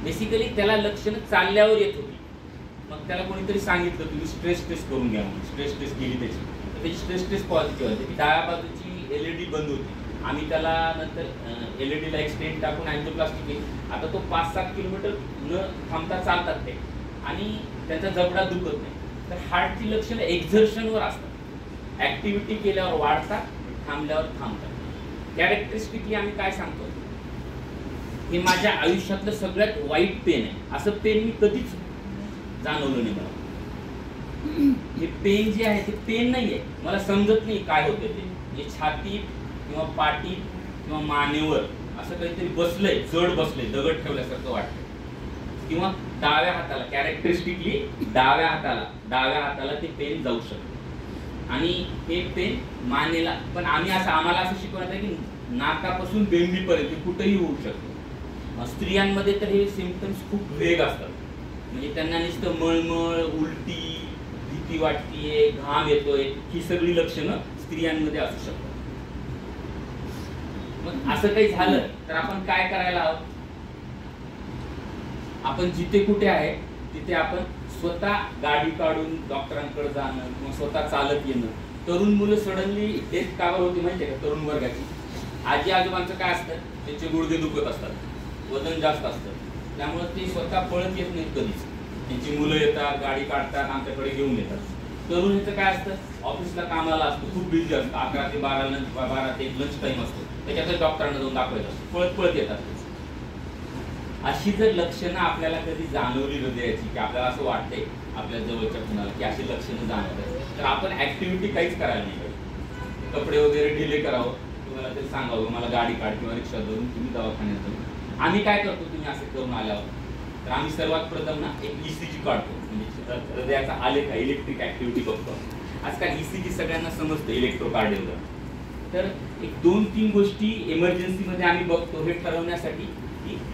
बेसिकली त्याला लक्षणं चालल्यावर येत होती. मग त्याला कोणीतरी सांगितलं तुम्ही स्ट्रेस टेस्ट करून घ्या म्हणून. स्ट्रेस टेस्ट केली त्याची. तर त्याची स्ट्रेस टेस्ट पॉझिटिव्ह होती ती डाव्या बाजूची एल ई डी बंद होती. आम्ही त्याला नंतर एल ई डीला एक स्टेट टाकून अँजिओप्लास्टिक केली. आता तो पाच सात किलोमीटर न थांबता चालतात ते. आणि त्याचा जबडा दुखत नाही. तर हार्टची लक्षणं एक्झर्शनवर असतात. ॲक्टिव्हिटी केल्यावर वाढतात थांबल्यावर थांबतात. कॅरेक्टरिस्टिकली आम्ही काय सांगतो? हे माझ्या आयुष्यातलं सगळ्यात वाईट पेन आहे. असं पेन मी कधीच जाणवलं नाही मला. हे पेन जे आहे ते पेन नाहीये. मला समजत नाही काय होतं ते. हे छातीत किंवा पाटीत किंवा मानेवर असं काहीतरी बसलंय जड बसलंय दगड ठेवल्यासारखं वाटतं किंवा डाव्या हाताला कॅरेक्टरिस्टिकली डाव्या हाताला डाव्या हाताला ते पेन जाऊ शकतं. आणि हे पेन मानेला. पण आम्ही असं आम्हाला असं शिकवण्यात आहे की नाकापासून बेंबीपर्यंत कुठेही होऊ शकतो स्त्रियांमध्ये तर हे सिमटम्स खूप वेग असतात. म्हणजे त्यांना नुसतं मळमळ उलटी भीती वाटतीये घाम येतोय ही सगळी लक्षणं स्त्रियांमध्ये असू शकतात. मग असं काही झालं तर आपण काय करायला हवं? आपण जिथे कुठे आहे तिथे आपण स्वतः गाडी काढून डॉक्टरांकडे जाणं किंवा स्वतः चालत येणं. तरुण मुलं सडनली डेथ कावर होती माहितीये का? तरुण वर्गाची. आजी आजोबांचं काय असतं? त्यांचे गुडघे दुखत असतात. वजन जास्त असतं. त्यामुळे ते स्वतः पळत येत नाहीत कधीच. त्यांची मुलं येतात गाडी काढतात आमच्याकडे घेऊन येतात. तरुण ह्याचं काय असतं? ऑफिसला कामाला असतं खूप बिझी असतं. अकरा ते बारा लंच बारा ते एक लंच टाईम असतो. त्याच्यातच डॉक्टरांना जाऊन दाखवायचं असतो. पळत पळत येतात अशी जर लक्षणं आपल्याला कधी जाणवली हृदयाची की आपल्याला असं वाटतंय आपल्या जवळच्या कुणाला की अशी लक्षणं जाणवतात तर आपण ऍक्टिव्हिटी काहीच करायला नाही पाहिजे. कपडे वगैरे ढिले करावं तुम्हाला तरी सांगावं मला गाडी काढ किंवा रिक्षा धरून तुम्ही दवाखान्यात जाऊन. आम्ही काय करतो तुम्ही असं करून आल्यावर? तर आम्ही सर्वात प्रथम ना एक ईसीजी काढतो म्हणजे हृदयाचा आलेख इलेक्ट्रिक ऍक्टिव्हिटी बघतो. आजकाल ईसीजी सगळ्यांना समजतं इलेक्ट्रोकार्डिओग्राम तर एक दोन तीन गोष्टी इमर्जन्सीमध्ये आम्ही बघतो हे ठरवण्यासाठी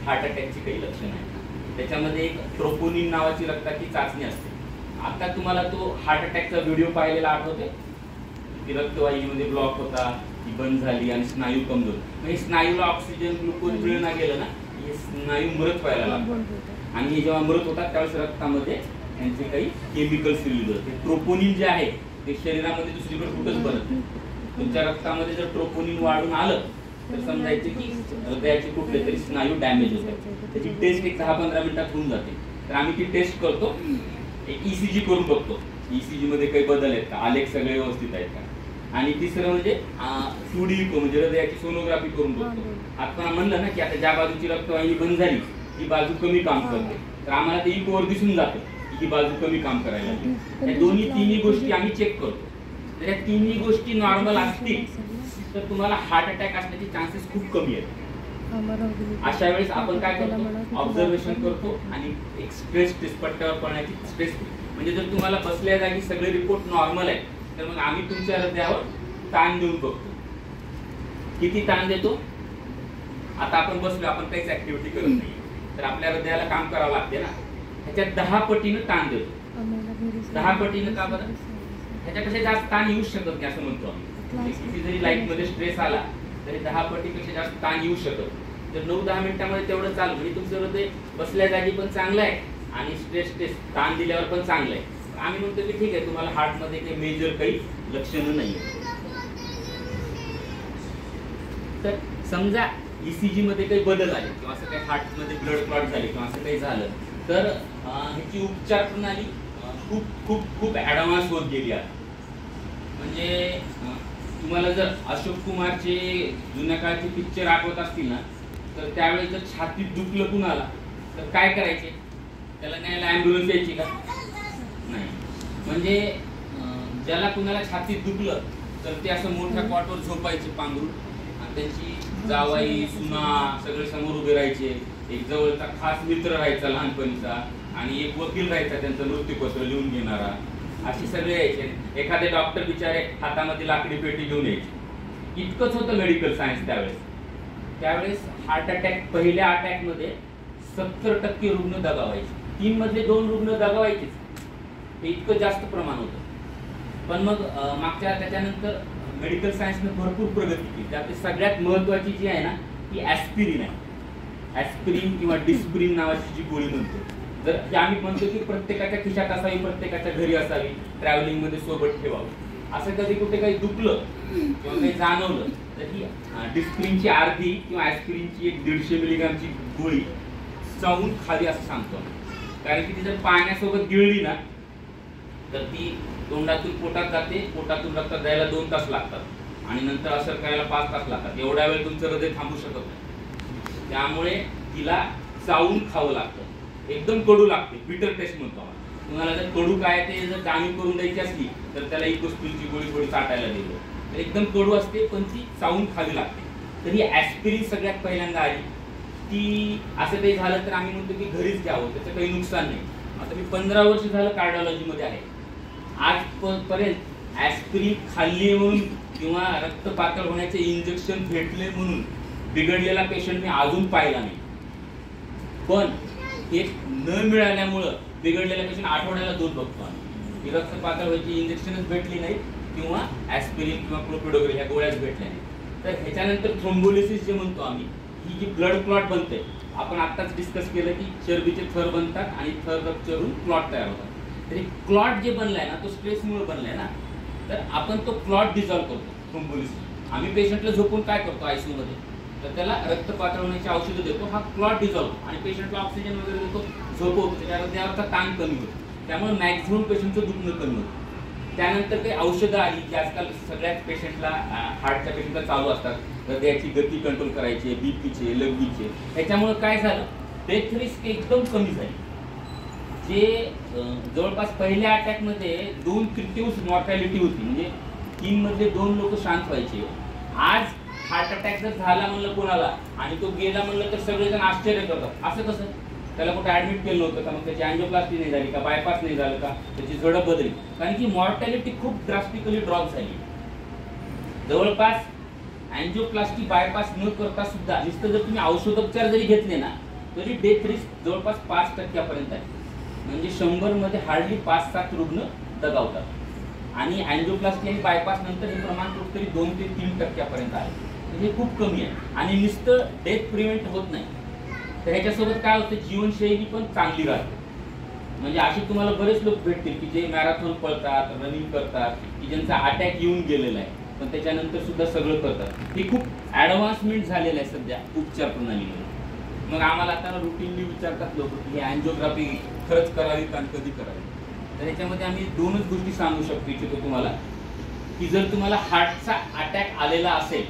हार्ट अटॅकची काही लक्षणं आहेत. त्याच्यामध्ये एक ट्रोपोनिन नावाची रक्ताची चाचणी असते. आता तुम्हाला तो हार्ट अटॅकचा व्हिडिओ पाहिलेला आठवते ती रक्तवाहिनीमध्ये ब्लॉक होता ती बंद झाली आणि स्नायू कमजोर. हे स्नायूला ऑक्सिजन ग्लुकोज मिळणं गेलं ना हे स्नायू मृत व्हायला लागतात आणि हे जेव्हा मृत होतात त्यावेळेस रक्तामध्ये त्यांचे काही केमिकल्स रिलीज होते. ट्रोपोनिन जे आहे ते शरीरामध्ये दुसरीकडे कुठंच बनत नाही. तुमच्या रक्तामध्ये जर ट्रोपोनिन वाढून आलं तर समजायचं की हृदयाचे कुठले तरी स्नायू डॅमेज होतात. त्याची टेस्ट एक दहा पंधरा मिनिटात होऊन जाते. तर आम्ही ती टेस्ट करतो. एक ईसीजी करून बघतो. ईसीजी मध्ये काही बदल आहेत का? आलेख सगळे व्यवस्थित आहेत का? आणि तिसरं म्हणजे इको म्हणजे हृदयाची सोनोग्राफी करून बघतो. आपण म्हणलं ना की आता ज्या बाजूची रक्तवाहिनी बंद झाली ही बाजू कमी काम करते. तर आम्हाला ते इकोवर दिसून जातं की ही बाजू कमी काम करायला लागली. या दोन्ही तिन्ही गोष्टी आम्ही चेक करतो. तर या तिन्ही गोष्टी नॉर्मल असतील तर तुम्हाला हार्ट अटॅक असण्याचे चान्सेस खूप कमी आहेत. अशा वेळेस आपण काय करतो? ऑब्झर्वेशन करतो आणि एक स्ट्रेस पडण्याची स्ट्रेस म्हणजे जर तुम्हाला बसल्या जागी सगळे रिपोर्ट नॉर्मल आहे तर मग आम्ही तुमच्या हृदयावर ताण देऊन बघतो. किती ताण देतो? आता आपण बसलो आपण काहीच ऍक्टिव्हिटी करत नाही. तर आपल्या हृदयाला काम करावं लागते ना. ह्याच्यात दहा पटीनं ताण देतो. दहा पटीनं का बरं? ह्याच्यापेक्षा जास्त ताण येऊ शकत नाही असं म्हणतो आम्ही. किती जरी लाईफमध्ये स्ट्रेस आला तरी दहा पटीपेक्षा जास्त ताण येऊ शकत. तर नऊ दहा मिनिटामध्ये तेवढं चालू. म्हणजे तुमचं हृदय बसल्या जागी पण चांगलं आहे आणि स्ट्रेस टेस्ट ताण दिल्यावर पण चांगलं आहे. आम्ही म्हणतो की ठीक आहे तुम्हाला हार्टमध्ये काही मेजर काही लक्षणं नाही तर समजा ईसीजी मध्ये काही बदल आले किंवा असं काही हार्टमध्ये ब्लड क्लॉट झाले किंवा असं काही झालं तर ह्याची उपचार प्रणाली खूप खूप खूप ऍडव्हान्स होत गेली आहे म्हणजे तुम्हाला जर अशोक कुमारचे जुन्या काळचे पिक्चर आठवत असतील ना तर त्यावेळेस जर छातीत दुखलं कुणाला तर काय करायचे? त्याला न्यायला ॲम्ब्युलन्स यायची का? नाही. म्हणजे ज्याला कुणाला छातीत दुखलं तर ते असं मोठ्या कॉटवर झोपायचे पांघरून. आणि त्यांची जावाई सुना सगळे समोर उभे राहायचे. एक जवळचा खास मित्र राहायचा लहानपणीचा. आणि एक वकील राहायचा त्यांचं मृत्यूपत्र लिहून घेणारा. अशी सगळे यायचे. एखादे डॉक्टर बिचारे हातामध्ये लाकडी पेटी घेऊन यायचे. इतकंच होतं मेडिकल सायन्स त्यावेळेस. त्यावेळेस हार्ट अटॅक पहिल्या अटॅकमध्ये सत्तर टक्के रुग्ण दगावायचे. तीन मधले दोन रुग्ण दगावायचेच. हे इतकं जास्त प्रमाण होतं. पण मग मागच्या त्याच्यानंतर मेडिकल सायन्सने भरपूर प्रगती केली. त्यातली सगळ्यात महत्वाची जी आहे ना ती ॲस्पिरिन आहे. ॲस्पिरिन किंवा डिस्प्रिन नावाची जी गोळी म्हणतो. जर आम्ही म्हणतो की प्रत्येकाच्या खिशात असावी प्रत्येकाच्या घरी असावी ट्रॅव्हलिंगमध्ये सोबत ठेवावं. असं कधी कुठे काही दुखलं किंवा काही जाणवलं तर ही डिस्प्रिनची अर्धी किंवा ॲस्पिरिनची एक दीडशे मिलीग्रामची गोळी चावून खावी असं सांगतो कारण की ती जर पाण्यासोबत गिळली ना तर ती तोंडातून पोटात जाते पोटातून रक्तात द्यायला दोन तास लागतात आणि नंतर असर करायला पाच तास लागतात. एवढ्या वेळ तुमचं हृदय थांबू शकत नाही. त्यामुळे तिला चावून खावं लागतं. एकदम कडू लागते. बिटर टेस्ट म्हणतो आपण तुम्हाला जर कडू काय ते जर जाणीव करून द्यायची असली तर त्याला इकोस्पिलची गोळी गोळी चाटायला दिलं तर एकदम कडू असते पण ती चावून खावी लागते. तर ही ॲस्पिरिन सगळ्यात पहिल्यांदा आली. ती असं काही झालं तर आम्ही म्हणतो की घरीच घ्यावं. त्याचं काही नुकसान नाही. आता मी पंधरा वर्ष झालं कार्डिओलॉजीमध्ये आहे. आज पर्यंत ॲस्पिरिन खाल्ली म्हणून किंवा रक्त पातळ होण्याचे इंजेक्शन भेटले म्हणून बिघडलेला पेशंट मी अजून पाहिला नाही. पण हे न मिळाल्यामुळं बिघडलेल्यापेक्षा पेशंट आठवड्याला दोन बघतो आम्ही. रक्त पातळीची इंजेक्शनच भेटली नाही किंवा ॲस्पिरिन किंवा क्लोपिडोग्री ह्या गोळ्याच भेटल्या नाही तर ह्याच्यानंतर थ्रोम्बोलिसिस जे म्हणतो आम्ही ही जी ब्लड क्लॉट बनते आपण आत्ताच डिस्कस केलं की चरबीचे थर बनतात आणि थर रक्चरून क्लॉट तयार होतात. तरी क्लॉट जे बनलाय ना तो स्ट्रेसमुळे बनलाय ना तर आपण तो क्लॉट डिझॉल्व करतो थ्रोम्बोलिसिस आम्ही पेशंटला झोपून काय करतो आयसीयूमध्ये तर त्याला रक्त पातळवण्याची औषधं देतो. हा क्लॉट डिझॉल्व आणि पेशंटला ऑक्सिजन वगैरे देतो. झोपवतो त्याच्या हृदयावरचा ताण कमी होतो. त्यामुळे मॅक्झिमम पेशंटचं दुखणं कमी होतं. त्यानंतर काही औषधं आली जी आजकाल सगळ्याच पेशंटला हार्टच्या पेशंटला चालू असतात. हृदयाची गती कंट्रोल करायची बीपीचे लघवीचे. त्याच्यामुळे काय झालं? डेथ रिस्क एकदम कमी झाली. जे जवळपास पहिल्या अटॅकमध्ये दोन तृतीयांश मॉर्टॅलिटी होती. म्हणजे तीनमधले दोन लोक शांत व्हायचे. आज हार्ट अटॅक जर झाला म्हणलं कोणाला आणि तो गेला म्हणलं तर सगळेजण आश्चर्य करतात. असं कसं? त्याला कुठे ऍडमिट केलं होतं का? मग त्याची अँजिओप्लास्टी नाही झाली का? बायपास नाही झालं का? त्याची झडप बदलली कारण की मॉर्टॅलिटी खूप ड्रास्टिकली ड्रॉप झाली. जवळपास अँजिओप्लास्टी बायपास न करता सुद्धा नुसतं जर तुम्ही औषधोपचार जरी घेतले ना तरी डेथ रिस्क जवळपास पाच टक्क्यापर्यंत आहे. म्हणजे शंभरमध्ये हार्डली पाच सात रुग्ण दगावतात. आणि अँजिओप्लास्टी आणि बायपास नंतर हे प्रमाण तरी दोन ते तीन टक्क्यापर्यंत आहे. हे खूप कमी आहे. आणि नुसतं डेथ प्रिव्हेंट होत नाही. तर ह्याच्यासोबत काय होतं? जीवनशैली पण चांगली राहते. म्हणजे असे तुम्हाला बरेच लोक भेटतील की जे मॅरेथॉन पळतात रनिंग करतात की ज्यांचा अटॅक येऊन गेलेला आहे. पण त्याच्यानंतर सुद्धा सगळं करतात. हे खूप ॲडव्हान्समेंट झालेलं आहे सध्या उपचार प्रणालीमध्ये. मग आम्हाला आता रुटीनली विचारतात लोक की अँजिओग्राफी खरंच करावी का कधी करावी तर याच्यामध्ये आम्ही दोनच गोष्टी सांगू शकतो इच्छितो तुम्हाला. की जर तुम्हाला हार्टचा अटॅक आलेला असेल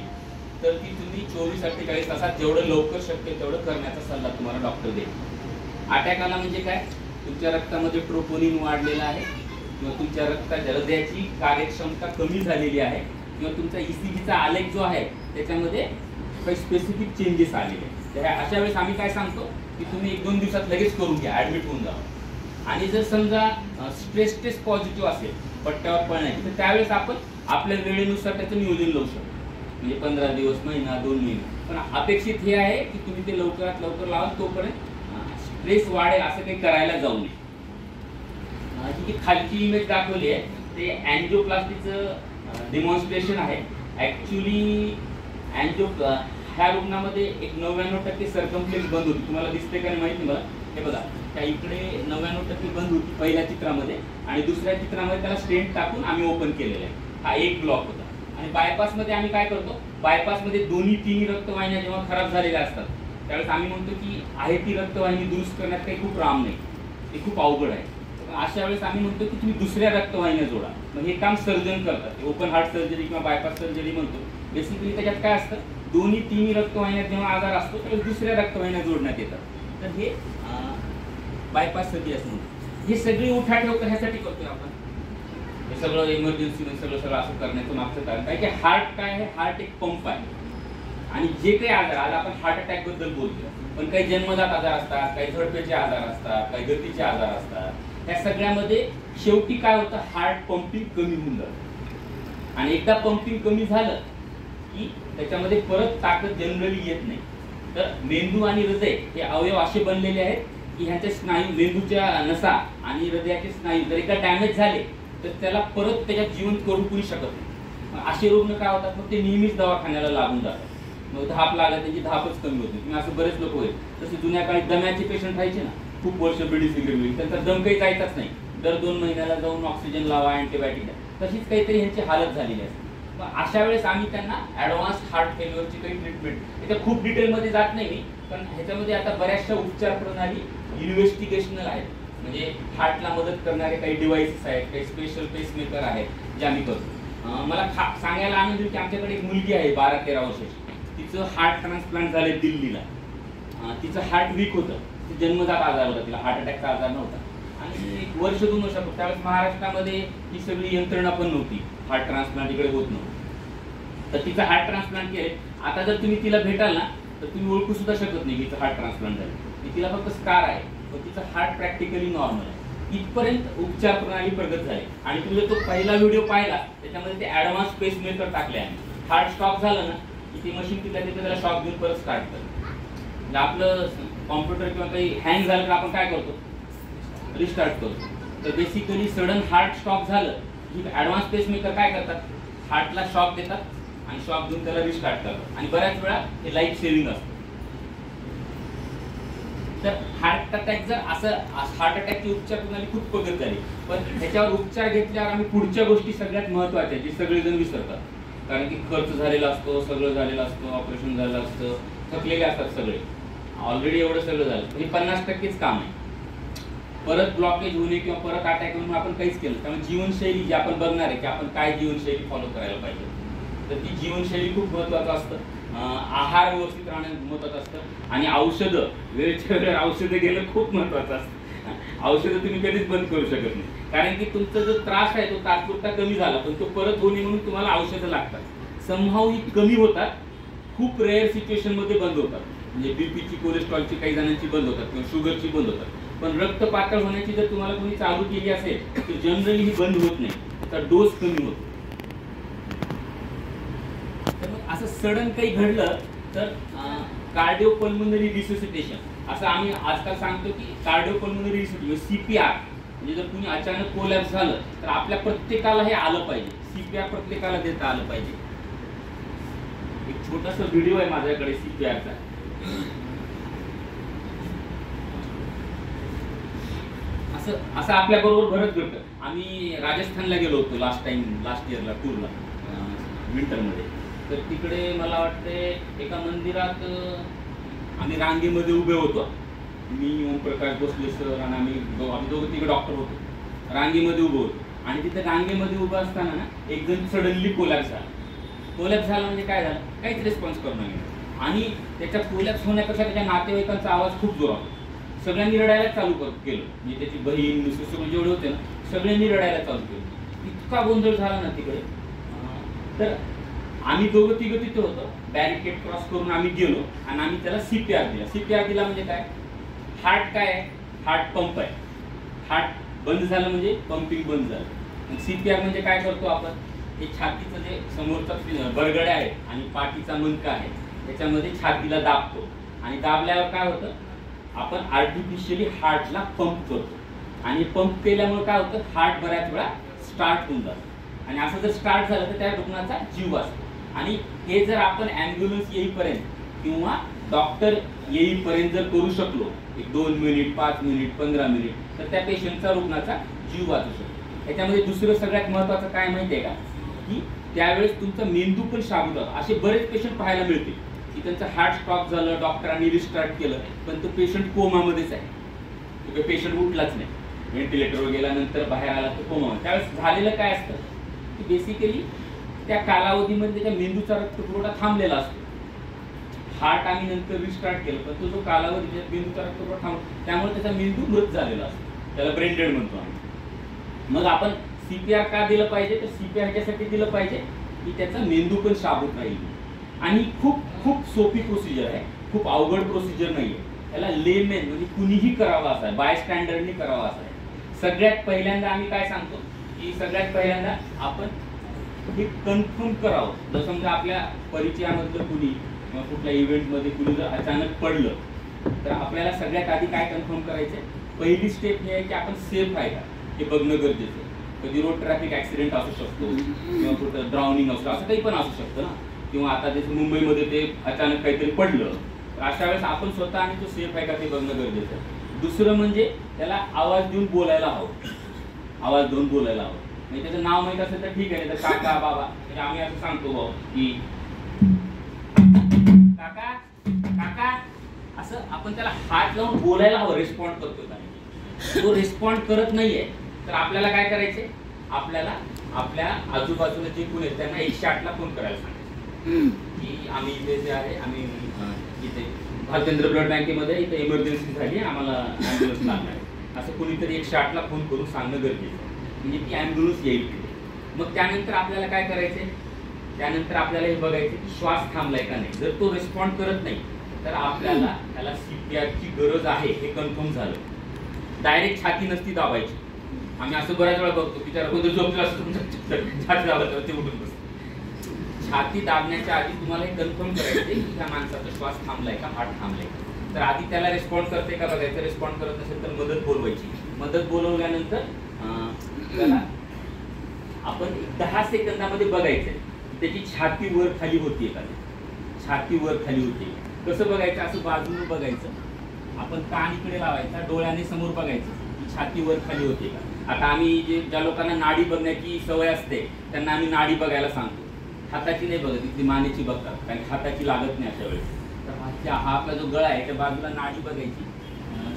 तर ती तुम्ही चोवीस अठ्ठेचाळीस तासात जेवढं लवकर शक्य तेवढं करण्याचा सल्ला तुम्हाला डॉक्टर देईल. अटॅक आला म्हणजे काय? तुमच्या रक्तामध्ये ट्रोपोनिन वाढलेला आहे किंवा तुमच्या रक्ता हृदयाची कार्यक्षमता कमी झालेली आहे किंवा तुमचा ईसीजीचा आलेख जो आहे त्याच्यामध्ये काही स्पेसिफिक चेंजेस आलेले आहेत. तर अशा वेळेस आम्ही काय सांगतो की तुम्ही एक दोन दिवसात लगेच करून घ्या ॲडमिट होऊन जा. आणि जर समजा स्ट्रेस टेस्ट पॉझिटिव्ह असेल पट्ट्यावर पळण्याची तर त्यावेळेस आपण आपल्या वेळेनुसार त्याचं नियोजन लावू शकतो. म्हणजे पंधरा दिवस महिना दोन महिने. पण अपेक्षित हे आहे की तुम्ही ते लवकरात लवकर लावाल तोपर्यंत स्ट्रेस वाढेल असं काही करायला जाऊ नये. जी खालची इमेज दाखवली आहे ते अँजिओप्लास्टीचं डिमॉन्स्ट्रेशन आहे. ॲक्च्युली अँजिओ ह्या रुग्णामध्ये एक नव्याण्णव टक्के सरकम्प्लेन्स बंद होती. तुम्हाला दिसते का नाही माहिती मला? हे बघा त्या इकडे नव्याण्णव टक्के बंद होती पहिल्या चित्रामध्ये. आणि दुसऱ्या चित्रामध्ये त्याला स्टेंट टाकून आम्ही ओपन केलेलं आहे. हा एक ब्लॉक होता. आणि बायपासमध्ये आम्ही काय करतो? बायपासमध्ये दोन्ही तिन्ही रक्तवाहिन्या जेव्हा खराब झालेल्या असतात त्यावेळेस आम्ही म्हणतो की आहे ती रक्तवाहिनी दुरुस्त करण्यात काही खूप राम नाही. ते खूप अवघड आहे. अशा वेळेस आम्ही म्हणतो की तुम्ही दुसऱ्या रक्तवाहिन्या जोडा. मग हे काम सर्जन करतात. ओपन हार्ट सर्जरी किंवा बायपास सर्जरी म्हणतो. बेसिकली त्याच्यात काय असतं? दोन्ही तिन्ही रक्तवाहिन्यात जेव्हा आजार असतो त्यावेळेस दुसऱ्या रक्तवाहिन्या जोडण्यात येतात. तर हे बायपास सर्जरी असं म्हणतो. हे सगळी उठाठेव कशासाठी करतोय आपण? हे सगळं इमर्जन्सी सगळं सगळं असं करण्याचं मागचं कारण. काय की हार्ट काय आहे? हार्ट एक पंप आहे. आणि जे काही आजार आज आपण हार्ट अटॅकबद्दल बोलतो पण काही जन्मजात आजार असतात काही झडपेचे आजार असतात काही गतीचे आजार असतात. त्या सगळ्यामध्ये शेवटी काय होतं? हार्ट पंपिंग कमी होऊन जातं. आणि एकदा पंपिंग कमी झालं की त्याच्यामध्ये परत ताकद जनरली येत नाही. तर मेंदू आणि हृदय हे अवयव असे बनलेले आहेत की ह्याच्या स्नायू मेंदूच्या नसा आणि हृदयाचे स्नायू जर एकदा डॅमेज झाले तर त्याला परत त्याच्यात जिवंत करू पुरी शकत नाही. असे रुग्ण काय होतात? मग ते नेहमीच दवाखान्याला लागून जातात. मग धाप लागला त्यांची धापच कमी होते. किंवा असं बरेच लोक होईल. तसे जुन्या काळी दम्याचे पेशंट राहायचे ना. खूप वर्ष बिडी सिगरेट होईल. त्यांचा दम काही जायचाच नाही. दर दोन महिन्याला जाऊन ऑक्सिजन लावा अँटीबायोटिक द्या. तशीच काहीतरी ह्यांची हालत झालेली असते. मग अशा वेळेस आम्ही त्यांना ॲडव्हान्स हार्ट फेल्युअरची काही ट्रीटमेंट याच्या खूप डिटेलमध्ये जात नाही मी. पण ह्याच्यामध्ये आता बऱ्याचशा उपचार प्रणाली इन्व्हेस्टिगेशनल आहेत. म्हणजे हार्टला मदत करणारे काही डिव्हाइसेस आहेत काही स्पेशल पेसमेकर आहेत जे आम्ही करतो. मला खा सांगायला आनंद की आमच्याकडे एक मुलगी आहे बारा तेरा वर्षाची. तिचं हार्ट ट्रान्सप्लांट झाले दिल्लीला. तिचं हार्ट वीक होतं. तिचं जन्मजात आजार होता तिला हार्ट अटॅकचा आजार नव्हता. आणि एक वर्ष दोन वर्ष त्यावेळेस महाराष्ट्रामध्ये ही सगळी यंत्रणा पण नव्हती. हार्ट ट्रान्सप्लांट इकडे होत नव्हतं. तर तिचं हार्ट ट्रान्सप्लांट केले आता जर तुम्ही तिला भेटाल ना तर तुम्ही ओळखू सुद्धा शकत नाही की तिचं हार्ट ट्रान्सप्लांट झालं तिला फक्त स्कार आहे. पण तिचं हार्ट प्रॅक्टिकली नॉर्मल आहे. इथपर्यंत उपचार प्रणाली प्रगत झाली. आणि तुम्ही तो पहिला व्हिडिओ पाहिला त्याच्यामध्ये ते ऍडव्हान्स पेस मेकर टाकले आहे. हार्ट स्टॉप झालं ना की ती मशीन तिला तिथे त्याला शॉक देऊन परत स्टार्ट करते. म्हणजे आपलं कॉम्प्युटर किंवा काही हँग झालं तर आपण काय करतो? रिस्टार्ट करतो. तर बेसिकली सडन हार्ट स्टॉप झालं की ऍडव्हान्स पेस मेकर काय करतात? हार्टला शॉक देतात आणि शॉक देऊन त्याला रिस्टार्ट करतात. आणि बऱ्याच वेळा हे लाईफ सेव्हिंग असतं. तर हार्ट अटॅक जर असं हार्ट अटॅकची उपचार प्रणाली खूप प्रगत झाली. पण ह्याच्यावर उपचार घेतल्यावर आम्ही पुढच्या गोष्टी सगळ्यात महत्त्वाच्या जे सगळेजण विसरतात. कारण की खर्च झालेला असतो सगळं झालेलं असतं ऑपरेशन झालेलं असतं थकलेले असतात सगळे. ऑलरेडी एवढं सगळं झालं. हे पन्नास टक्केच काम आहे. परत ब्लॉकेज होणे किंवा परत अटॅक होऊन आपण काहीच केलं त्यामुळे जीवनशैली जी आपण बघणार आहे की आपण काय जीवनशैली फॉलो करायला पाहिजे. तर ती जीवनशैली खूप महत्वाचं असतं. आहार व्यवस्थित राहणं महत्वाचं असतं. आणि औषधं वेळच्या वेळेवर औषधं घेणं खूप महत्वाचं असतं. औषधं तुम्ही कधीच बंद करू शकत नाही. कारण की तुमचा जो त्रास आहे तो तात्पुरता कमी झाला पण तो परत होणे म्हणून तुम्हाला औषधं लागतात. समहाव ही कमी होतात. खूप रेअर सिच्युएशनमध्ये बंद होतात. म्हणजे बीपीची कोलेस्ट्रॉलची काही जणांची बंद होतात किंवा शुगरची बंद होतात. पण रक्त पातळ होण्याची जर तुम्हाला कोणी चालू केली असेल तर जनरली ही बंद होत नाही. तर डोस कमी होतो तर मग असं सडन काही घडलं तर कार्डिओ पल्मोनरी रिसोसिटेशन असं आम्ही आजकाल सांगतो की कार्डिओ पल्मोनरी रिसोसिटेशन सीपीआर म्हणजे जर कुणी अचानक कोलॅप्स झालं तर आपल्या प्रत्येकाला हे आलं पाहिजे. सीपीआर प्रत्येकाला देता आलं पाहिजे. एक छोटासा व्हिडिओ आहे माझ्याकडे सीपीआरचा असं असं आपल्या बरोबर भरत घडतं. आम्ही राजस्थानला गेलो होतो लास्ट टाइम लास्ट इयरला टूरला विंटरमध्ये तर तिकडे मला वाटते एका मंदिरात आम्ही रांगेमध्ये उभे होतो. मी ओमप्रकाश भोसले सर आणि आम्ही आम्ही दोघं तिकडे डॉक्टर होतो. रांगेमध्ये उभं होतो. आणि तिथे रांगेमध्ये उभं असताना ना एक जण सडनली कोलॅप्स झाला. कोलॅप्स झाला म्हणजे काय झालं? काहीच रिस्पॉन्स करणं नाही आणि त्याच्या कोलॅप्स होण्यापेक्षा त्याच्या नातेवाईकांचा आवाज खूप जोरात आला सगळ्यांनी रडायला चालू केलं. म्हणजे त्याची बहीण दुसरे सगळे जेवढे होते ना सगळ्यांनी रडायला चालू केलं. इतका गोंधळ झाला ना तिकडे. तर आम्ही दोघं तिघं तिथे होतो. बॅरिकेड क्रॉस करून आम्ही गेलो आणि आम्ही त्याला सीपीआर दिला. सीपीआर दिला म्हणजे काय? हार्ट काय आहे? हार्ट पंप आहे. हार्ट बंद झालं म्हणजे पंपिंग बंद झालं. सीपीआर म्हणजे काय करतो आपण? हे छातीचं जे समोरचा बरगड्या आहे आणि पाठीचा मनका आहे त्याच्यामध्ये छातीला दाबतो. आणि दाबल्यावर काय होतं? आपण आर्टिफिशियली हार्टला पंप करतो. आणि पंप केल्यामुळे काय होतं? हार्ट बऱ्याच वेळा स्टार्ट होऊन जातं. आणि असं जर स्टार्ट झालं तर त्या रुग्णाचा जीव वाचतो. आणि हे जर आपण ॲम्ब्युलन्स येईपर्यंत किंवा डॉक्टर येईपर्यंत जर करू शकलो एक दोन मिनिट पाच मिनिट पंधरा मिनिट तर त्या पेशंटचा रुग्णाचा जीव वाचू शकतो. त्याच्यामध्ये दुसरं सगळ्यात महत्त्वाचं काय माहिती आहे का? की त्यावेळेस तुमचा मेंदू पण शाबूत होता असे बरेच पेशंट पाहायला मिळतील की त्यांचं हार्ट स्टॉप झालं डॉक्टरांनी रिस्टार्ट केलं पण तो पेशंट कोमामध्येच आहे. पेशंट उठलाच नाही. व्हेंटिलेटरवर गेल्यानंतर बाहेर आला तर कोमा त्यावेळेस झालेलं काय असतं? की बेसिकली त्या कालावधीमध्ये त्याच्या मेंदूचा रक्तपुरवठा थांबलेला असतो. हार्ट आम्ही नंतर रिस्टार्ट केलं पण तो जो कालावधी त्याच्यात मेंदूचा रक्तपुरवठा थांब त्यामुळे त्याचा मेंदू मृत झालेला असतो. त्याला ब्रेन डेड म्हणतो आम्ही. मग आपण सीपीआर का दिलं पाहिजे? तर सीपीआर ह्याच्यासाठी दिलं पाहिजे की त्याचा मेंदू पण शाबूत राहील. आणि खूप खूप सोपी प्रोसिजर आहे. खूप अवघड प्रोसिजर नाही आहे त्याला लेमेन म्हणजे कुणीही करावा असा आहे. बाय स्टँडर्डनी करावा असा आहे. सगळ्यात पहिल्यांदा आम्ही काय सांगतो? की सगळ्यात पहिल्यांदा आपण हे कन्फर्म करावं. जर समजा आपल्या परिचयामधलं कुणी किंवा कुठल्या इव्हेंटमध्ये कुणी जर अचानक पडलं तर आपल्याला सगळ्यात आधी काय कन्फर्म करायचं पहिली स्टेप ही आहे की आपण सेफ आहे का हे बघणं गरजेचं आहे. कधी रोड ट्रॅफिक ऍक्सिडेंट असू शकतो किंवा कुठं ड्राउनिंग असतो असं काही पण असू शकतं ना. किंवा आता जसं मुंबईमध्ये ते अचानक काहीतरी पडलं तर अशा वेळेस आपण स्वतः आणि तो सेफ आहे का ते बघणं गरजेचं आहे. दुसरं म्हणजे त्याला आवाज देऊन बोलायला हवं. आवाज देऊन बोलायला हवं. म्हणजे त्याचं नाव माहीत असेल तर ठीक आहे तर काका बाबा म्हणजे आम्ही असं सांगतो भाऊ की काका काका असं आपण त्याला हात लावून बोलायला हवं रिस्पॉन्ड करतो तो रिस्पॉन्ड करत नाहीये तर आपल्याला काय करायचे आपल्याला आपल्या आजूबाजूला जे कोण आहेत त्यांना एकशे आठला फोन करायला सांगायचं. की आम्ही इथे जे आहे आम्ही इथे भालचंद्र ब्लड बँकेमध्ये इथे इमर्जन्सी झाली आम्हाला ॲम्ब्युलन्स लागणार आहे. असं कोणीतरी एकशे आठला फोन करून सांगणं गरजेचं आहे. म्हणजे ती ॲम्ब्युलन्स येईल मग त्यानंतर आपल्याला काय करायचंय? त्यानंतर आपल्याला हे बघायचं की श्वास थांबलाय का नाही. जर तो रिस्पॉन्ड करत नाही तर आपल्याला त्याला सीपीआरची गरज आहे हे कन्फर्म झालं. डायरेक्ट छाती नसती दाबायची. आम्ही असं बऱ्याच वेळा बघतो की त्याला कोणतं झोपलं असतं तुमचं छाती दाबत तर ते उठून बसतं. छाती दाबण्याच्या आधी तुम्हाला हे कन्फर्म करायचे की त्या माणसाचा श्वास थांबलाय का हार्ट थांबलाय तर आधी त्याला रिस्पॉन्ड करते का बघायचं? रिस्पॉन्ड करत नसेल तर मदत बोलवायची. मदत बोलवल्यानंतर आपण दहा सेकंदामध्ये बघायचं त्याची छाती वर खाली होती का छाती वर खाली होती. कसं बघायचं? असं बाजूने बघायचं. आपण कान इकडे लावायचा डोळ्याने समोर बघायचं. छाती वर खाली होते का? आता आम्ही जे ज्या लोकांना नाडी बघण्याची सवय असते त्यांना आम्ही नाडी बघायला सांगतो. हाताची नाही बघत इथली मानेची बघतात. कारण हाताची लागत नाही अशा वेळेस. तर हातच्या हा आपला जो गळा आहे त्या बाजूला नाडी बघायची.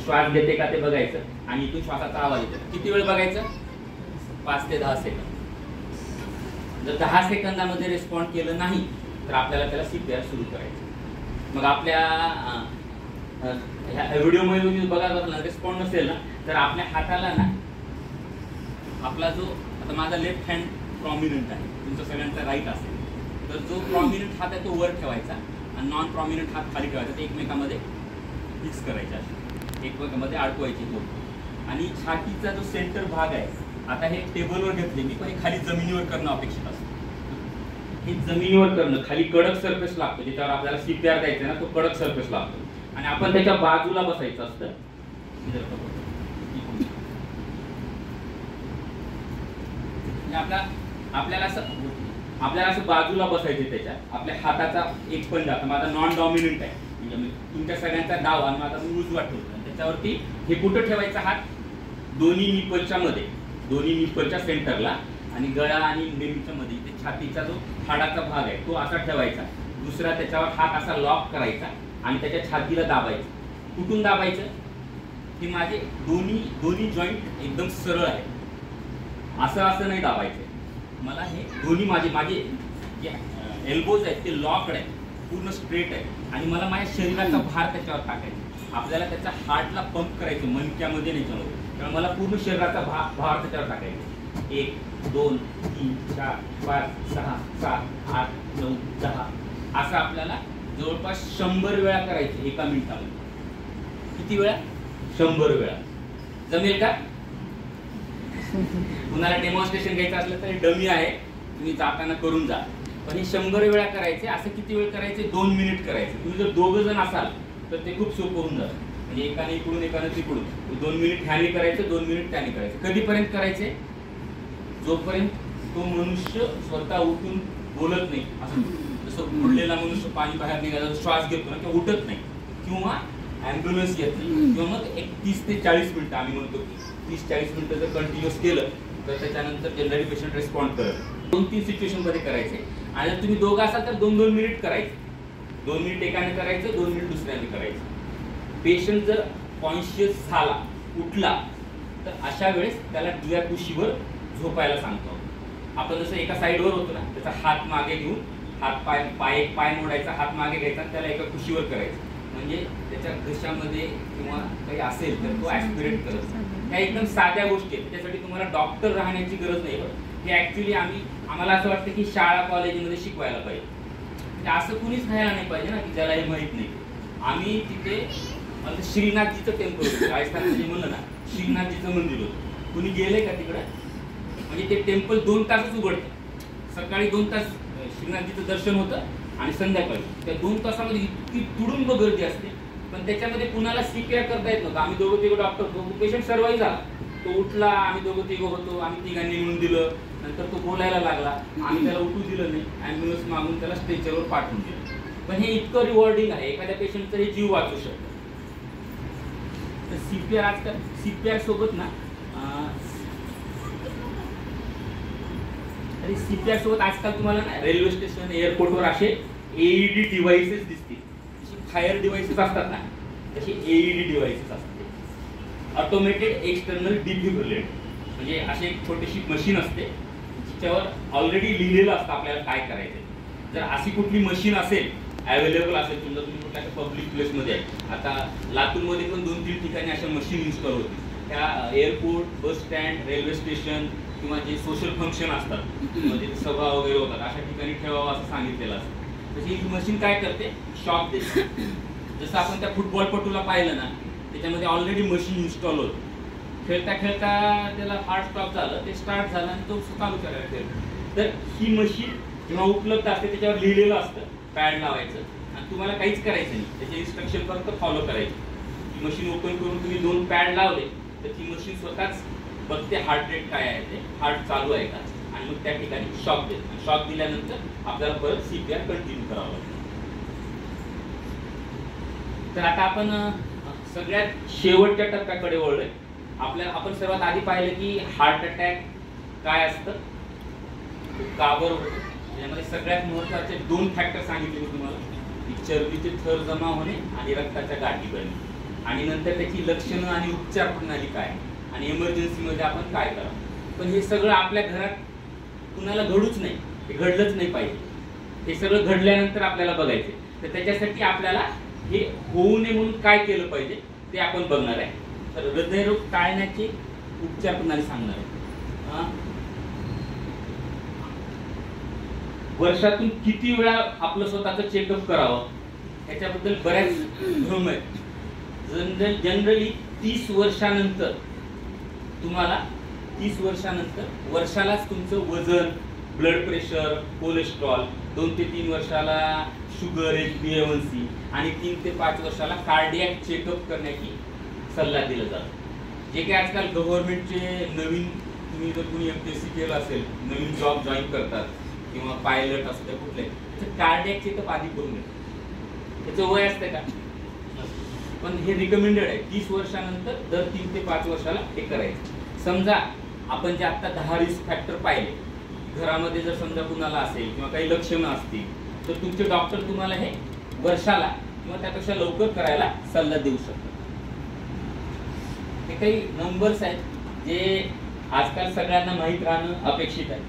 श्वास घेते का ते बघायचं. आणि इथून श्वासाचा आवाज येतो. किती वेळ बघायचं? पाच ते दहा सेकंद जर दहा सेकंदामध्ये रिस्पॉन्ड केलं नाही तर आपल्याला त्याला सीपीआर सुरू करायचं. मग आपल्या ह्या व्हिडिओमध्ये तुम्ही बघा रिस्पॉन्ड नसेल ना तर आपल्या हाताला ना आपला जो आता माझा लेफ्ट हँड प्रॉमिनंट आहे तुमचा सगळ्यांचा राईट असेल. तर जो प्रॉमिनंट हात आहे तो वर ठेवायचा आणि नॉन प्रॉमिनंट हात खाली ठेवायचा. ते एकमेकामध्ये मिक्स करायचा असे. एकमेकामध्ये अडकवायची तो आणि छातीचा जो सेंटर भाग आहे आता हे टेबलवर घेतले मी पण हे खाली जमिनीवर करणं अपेक्षित असतं. हे जमिनीवर करणं खाली कडक सरफेस लागतो ज्याच्यावर आपल्याला सीपीआर द्यायचं ना तो कडक सरफेस लागतो. आणि आपण त्याच्या बाजूला बसायचं असतं. म्हणजे आपला आपल्याला असं आपल्याला असं बाजूला बसायचे त्याच्या आपल्या हाताचा एक पंजा आता माझा नॉन डॉमिनंट आहे. म्हणजे तुमच्या सगळ्यांचा डाव आणि माझा मी उजवा ठेवतो आणि त्याच्यावरती हे कुठं ठेवायचा हात? दोन्ही निपलच्या मध्ये. दोन्ही निप्पलच्या सेंटरला आणि गळा आणि नेमच्या मध्ये. इथे छातीचा जो हाडाचा भाग आहे तो असा ठेवायचा. दुसरा त्याच्यावर हात असा लॉक करायचा आणि त्याच्या छातीला दाबायचं. कुठून दाबायचं? की माझे दोन्ही दोन्ही जॉईंट एकदम सरळ आहे. असं असं नाही दाबायचं. मला हे दोन्ही माझे माझे जे एल्बोज आहेत ते लॉकड आहेत. पूर्ण स्ट्रेट आहे आणि मला माझ्या शरीराचा भार त्याच्यावर टाकायचा. आपल्याला त्याच्या हार्टला पंप करायचं मनक्यामध्ये नाही चालवतो त्यामुळे मला पूर्ण शरीराचा भा भार त्याच्यावर टाकायचा. एक दोन तीन चार पाच सहा सात आठ नऊ दहा. असं आपल्याला जवळपास शंभर वेळा करायचे एका मिनिटामध्ये. किती वेळा? शंभर वेळा. जमेल का? कुणाला डेमॉन्स्ट्रेशन घ्यायचं असलं तर डमी आहे. तुम्ही जाताना करून जा. पण हे शंभर वेळा करायचे असं किती वेळ करायचे? दोन मिनिट करायचे. तुम्ही जर दोघं जण असाल तर ते खूप सोपं होऊन जातं. म्हणजे एकाने इकडून एकाने तिकडून. दोन मिनिट ह्याने करायचं दोन मिनिट त्याने करायचं. कधीपर्यंत करायचे? जोपर्यंत तो मनुष्य स्वतः उठून बोलत नाही असं जसं बुडलेला मनुष्य पाणी बाहेर निघाला श्वास घेतो ना किंवा उठत नाही किंवा ॲम्ब्युलन्स घेत नाही. किंवा मग एक तीस ते चाळीस मिनिटं आम्ही म्हणतो की तीस चाळीस मिनिटं जर कंटिन्युअस केलं तर त्याच्यानंतर जनरली पेशंट रेस्पॉन्ड करत दोन तीन सिच्युएशनमध्ये करायचे. आणि जर तुम्ही दोघं असाल तर दोन दोन मिनिट करायचे. दोन मिनिट एकाने करायचं दोन मिनिट दुसऱ्याने करायचं. पेशंट जर कॉन्शियस झाला उठला तर अशा वेळेस त्याला दुव्या कुशीवर झोपायला सांगतो आपण जसं एका साईडवर होतो ना त्याचा हात मागे घेऊन हात पाय पाय एक पाय मोडायचा हात मागे घ्यायचा त्याला एका कुशीवर करायचं. म्हणजे त्याच्या घशामध्ये किंवा काही असेल तर तो ॲस्पिरेट करत. ह्या एकदम साध्या गोष्टी आहेत. त्याच्यासाठी तुम्हाला डॉक्टर राहण्याची गरज नाही बरं. हे ॲक्च्युली आम्ही आम्हाला असं वाटतं की शाळा कॉलेजमध्ये शिकवायला पाहिजे. म्हणजे असं कुणीच राहायला नाही पाहिजे ना की ज्याला हे माहीत नाही. आम्ही तिथे आता श्रीनाथजीचं टेम्पल होतं. राजस्थानमध्ये म्हणलं ना श्रीनाथजीचं मंदिर होतं. कुणी गेलंय का तिकडे? म्हणजे ते टेम्पल दोन तासच उघडतं. सकाळी दोन तास अं, श्रीनाथजीचं दर्शन होतं आणि संध्याकाळी. त्या दोन तासामध्ये इतकी तुडुंब गर्दी असते. पण त्याच्यामध्ये कुणाला सीपीआर करता येत नव्हतं. आम्ही दोघं तिघं डॉक्टर होतो पेशंट सर्वही झाला. तो उठला आम्ही दोघं तिघं होतो. आम्ही तिघांनी मिळून दिलं. नंतर तो बोलायला लागला. आम्ही त्याला उठू दिलं नाही. ॲम्ब्युलन्स मागून त्याला स्ट्रेचरवर पाठवून दिलं. पण हे इतकं रिवॉर्डिंग आहे. एखाद्या पेशंटचा हे जीव वाचू शकतं. तर आर आजकाल सीपीआर सोबत ना अं, आणि सीपीआर सोबत आजकाल तुम्हाला ना रेल्वे स्टेशन एअरपोर्टवर असे एईडी डिव्हाइसेस दिसतील. जशी फायर डिव्हाइसेस असतात ना तशी एईडी डिव्हाइसेस असतात. ऑटोमेटेड एक्सटर्नल डिफिब्रिलेट म्हणजे अशी एक छोटीशी मशीन असते जिच्यावर ऑलरेडी लिहिलेलं असतं आपल्याला काय करायचं जर अशी कुठली मशीन असेल अवेलेबल असेल समजा तुम्ही कुठल्या पब्लिक प्लेसमध्ये आहे. आता लातूरमध्ये पण दोन तीन ठिकाणी अशा मशीन इन्स्टॉल होतील. त्या airport bus stand railway station किंवा जे सोशल फंक्शन असतात म्हणजे सभा वगैरे होतात अशा ठिकाणी ठेवावं असं सांगितलेलं असतं. तशी ही मशीन काय करते? शॉक देते. जसं आपण त्या फुटबॉलपटूला पाहिलं ना त्याच्यामध्ये ऑलरेडी मशीन इन्स्टॉल होतं. खेळता खेळता त्याला हार्ट स्टॉप झालं ते स्टार्ट झालं आणि तो चालू करायला खेळ तर ही मशीन जेव्हा उपलब्ध असते त्याच्यावर लिहिलेलं असतं. पॅड लावायचं. आणि तुम्हाला काहीच करायचं नाही. त्याचे इन्स्ट्रक्शन फक्त फॉलो करायचे. मशीन ओपन करून तुम्ही दोन पॅड लावले तर ती मशीन स्वतःच बघते हार्ट रेट काय आहे ते. हार्ट चालू आहे का? आणि मग त्या ठिकाणी शॉक देत. शॉक दिल्यानंतर आपल्याला परत सीपीआर कंटिन्यू करावं लागतं. तर आता आपण सगळ्यात शेवटच्या टप्प्याकडे वळलोय. आपल्या आपण सर्वात आधी पाहिलं की हार्ट अटॅक काय असतं? का बरं होतं? यामध्ये सगळ्यात महत्त्वाचे दोन फॅक्टर सांगितले मी तुम्हाला. की चरबीचे थर जमा होणे आणि रक्ताच्या गाठी बनणे आणि नंतर त्याची लक्षणं आणि उपचार प्रणाली काय? आणि इमर्जन्सीमध्ये आपण काय करा पण हे सगळं आपल्या घरात कुणाला घडूच नाही. हे घडलंच नाही पाहिजे. हे सगळं घडल्यानंतर आपल्याला बघायचे तर त्याच्यासाठी आपल्याला हे होऊ नये म्हणून काय केलं पाहिजे ते आपण बघणार आहे. तर हृदयरोग टाळण्याची उपचार प्रणाली सांगणार आहे हा? वर्षातून किती वेळा आपलं स्वतःचं चेकअप करावं याच्याबद्दल बऱ्याच भ्रम आहेत. जनरल जनरली तीस वर्षानंतर तुम्हाला तीस वर्षानंतर वर्षालाच तुमचं वजन ब्लड प्रेशर कोलेस्ट्रॉल दोन ते तीन वर्षाला sugar H B A one C आणि तीन ते पाच वर्षाला कार्डियाक चेकअप करण्याची सल्ला दिला जातो. जे काही आजकाल गव्हर्नमेंटचे नवीन तुम्ही जर कुणी एम पी एस सी केलं असेल नवीन जॉब जॉईन करतात किंवा पायलट असू द्या कुठले तर कार्डियाक चेकअप आधी करून घेतात त्याचं वय असतं का? पण हे रिकमेंडेड आहे. तीस वर्षानंतर दर तीन ते पाच वर्षाला हे करायचं. समजा आपण जे आता दहा रिस्क फॅक्टर पाहिले घरामध्ये जर समजा कुणाला असेल किंवा काही लक्षणं असतील तर तुमचे डॉक्टर तुम्हाला हे वर्षाला किंवा त्यापेक्षा लवकर करायला सल्ला देऊ शकतात. हे काही नंबर्स आहेत जे आजकाल सगळ्यांना माहीत राहणं अपेक्षित आहे.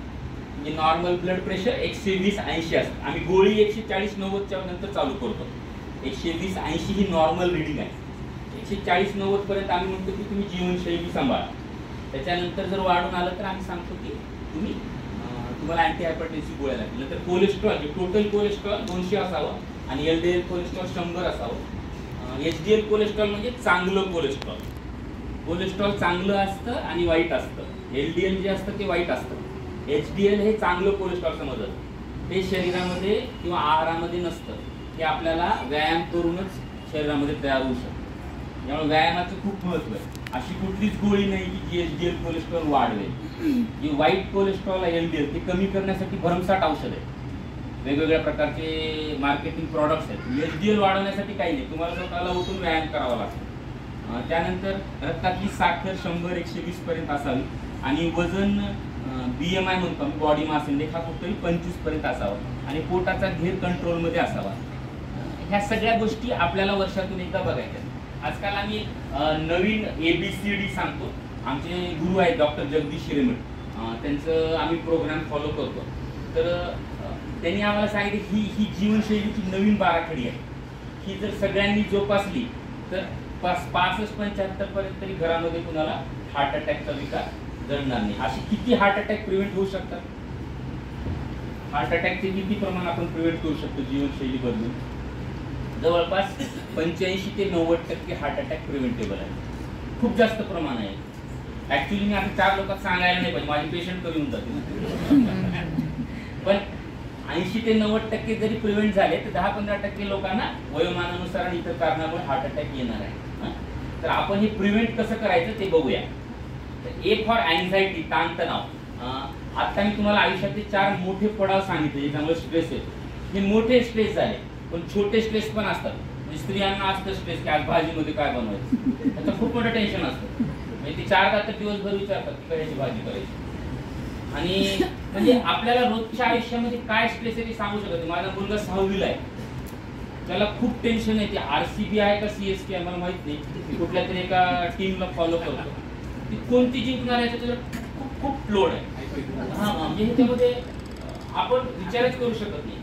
म्हणजे नॉर्मल ब्लड प्रेशर एकशे वीस ऐंशी असतं. आम्ही गोळी एकशे चाळीस नव्वदच्या नंतर चालू करतो. एकशे वीस ऐंशी ही नॉर्मल रिडिंग आहे. एकशे चाळीस नव्वदपर्यंत आम्ही म्हणतो की तुम्ही जीवनशैली सांभाळा. त्याच्यानंतर जर वाढून आलं तर आम्ही सांगतो की तुम्ही तुम्हाला अँटी हायपरटेन्सिव्ह गोळ्या लागतील. नंतर कोलेस्ट्रॉल जे टोटल कोलेस्ट्रॉल दोनशे असावं आणि एल डी एल कोलेस्ट्रॉल शंभर असावं. एच डी एल कोलेस्ट्रॉल म्हणजे चांगलं कोलेस्ट्रॉल कोलेस्ट्रॉल चांगलं असतं आणि वाईट असतं. एल डी एल जे असतं ते वाईट असतं. एच डी एल हे चांगलं कोलेस्ट्रॉल समजत ते शरीरामध्ये किंवा आहारामध्ये नसतं. ते आपल्याला व्यायाम करूनच शरीरामध्ये तयार होऊ शकतं. त्यामुळे व्यायामाचं खूप महत्त्व आहे. अशी कुठलीच गोळी नाही की जी एच डी एल कोलेस्ट्रॉल वाढवेल. जी वाईट कोलेस्ट्रॉल आहे एल डी एल ते कमी करण्यासाठी भरमसाठ औषध आहे वेगवेगळ्या प्रकारचे मार्केटिंग प्रॉडक्ट्स आहेत. एच डी एल वाढवण्यासाठी काही नाही. तुम्हाला स्वतःला उठून व्यायाम करावा लागतो. त्यानंतर रक्तातली साखर शंभर एकशे वीसपर्यंत असावी. आणि वजन बी एम आय म्हणतो आम्ही बॉडी मास इंडेक्स हा कुठतरी पंचवीसपर्यंत असावा आणि पोटाचा घेर कंट्रोलमध्ये असावा. ह्या सगळ्या गोष्टी आपल्याला वर्षातून एकदा बघायच्या आजकाल आम्ही नवीन ए बी सी डी सांगतो. आमचे गुरु आहेत डॉक्टर जगदीश शिरेमठ. त्यांचं आम्ही प्रोग्राम फॉलो करतो. तर त्यांनी आम्हाला सांगितले ही ही जीवनशैलीची नवीन बाराखडी आहे. ही जर सगळ्यांनी जोपासली तर पाच पासष्ट पंच्याहत्तर पर्यंत तरी घरामध्ये कुणाला हार्ट अटॅकचा विकार जडणार नाही अशी किती हार्ट अटॅक प्रिव्हेंट होऊ शकतात? हार्ट अटॅकचे किती प्रमाण आपण प्रिव्हेंट करू शकतो जीवनशैली बदलून? जवळपास पंच्याऐंशी ते नव्वद टक्के हार्ट अटॅक प्रिव्हेंटेबल आहे. खूप जास्त प्रमाण आहे. ऍक्च्युली मी आता चार लोकांना सांगायला नाही पाहिजे. माझे पेशंट कमी होऊन जाते. पण ऐंशी ते नव्वद टक्के जरी प्रिव्हेंट झाले तर दहा पंधरा टक्के लोकांना वयोमानानुसार आणि इतर कारणामुळे हार्ट अटॅक येणार आहे? तर आपण हे प्रिव्हेंट कसं करायचं ते बघूया. ए फॉर अँझायटी ताणतणाव. आता मी तुम्हाला आयुष्यातले चार मोठे पडाव सांगितले ज्याच्यामुळे स्ट्रेस येतो. हे मोठे स्ट्रेस आहे पण छोटे स्ट्रेस पण असतात. म्हणजे स्त्रियांना असतं स्ट्रेस की आज भाजीमध्ये काय बनवायचं? त्याचं खूप मोठं टेन्शन असतं. म्हणजे ते चार तर दिवसभर विचारतात की कशाची भाजी करायची? आणि म्हणजे आपल्याला रोजच्या आयुष्यामध्ये काय स्ट्रेस आहे ते सांगू शकत माझा मुलगा सहावीला आहे. त्याला खूप टेन्शन आहे ते आरसीबी आहे का सीएसके आहे मला माहीत नाही. कुठल्या तरी एका टीमला फॉलो करतो. कोणती जिंकणार आहे त्याच्यावर खूप खूप लोड आहे. हा म्हणजे ह्याच्यामध्ये आपण विचारच करू शकत नाही.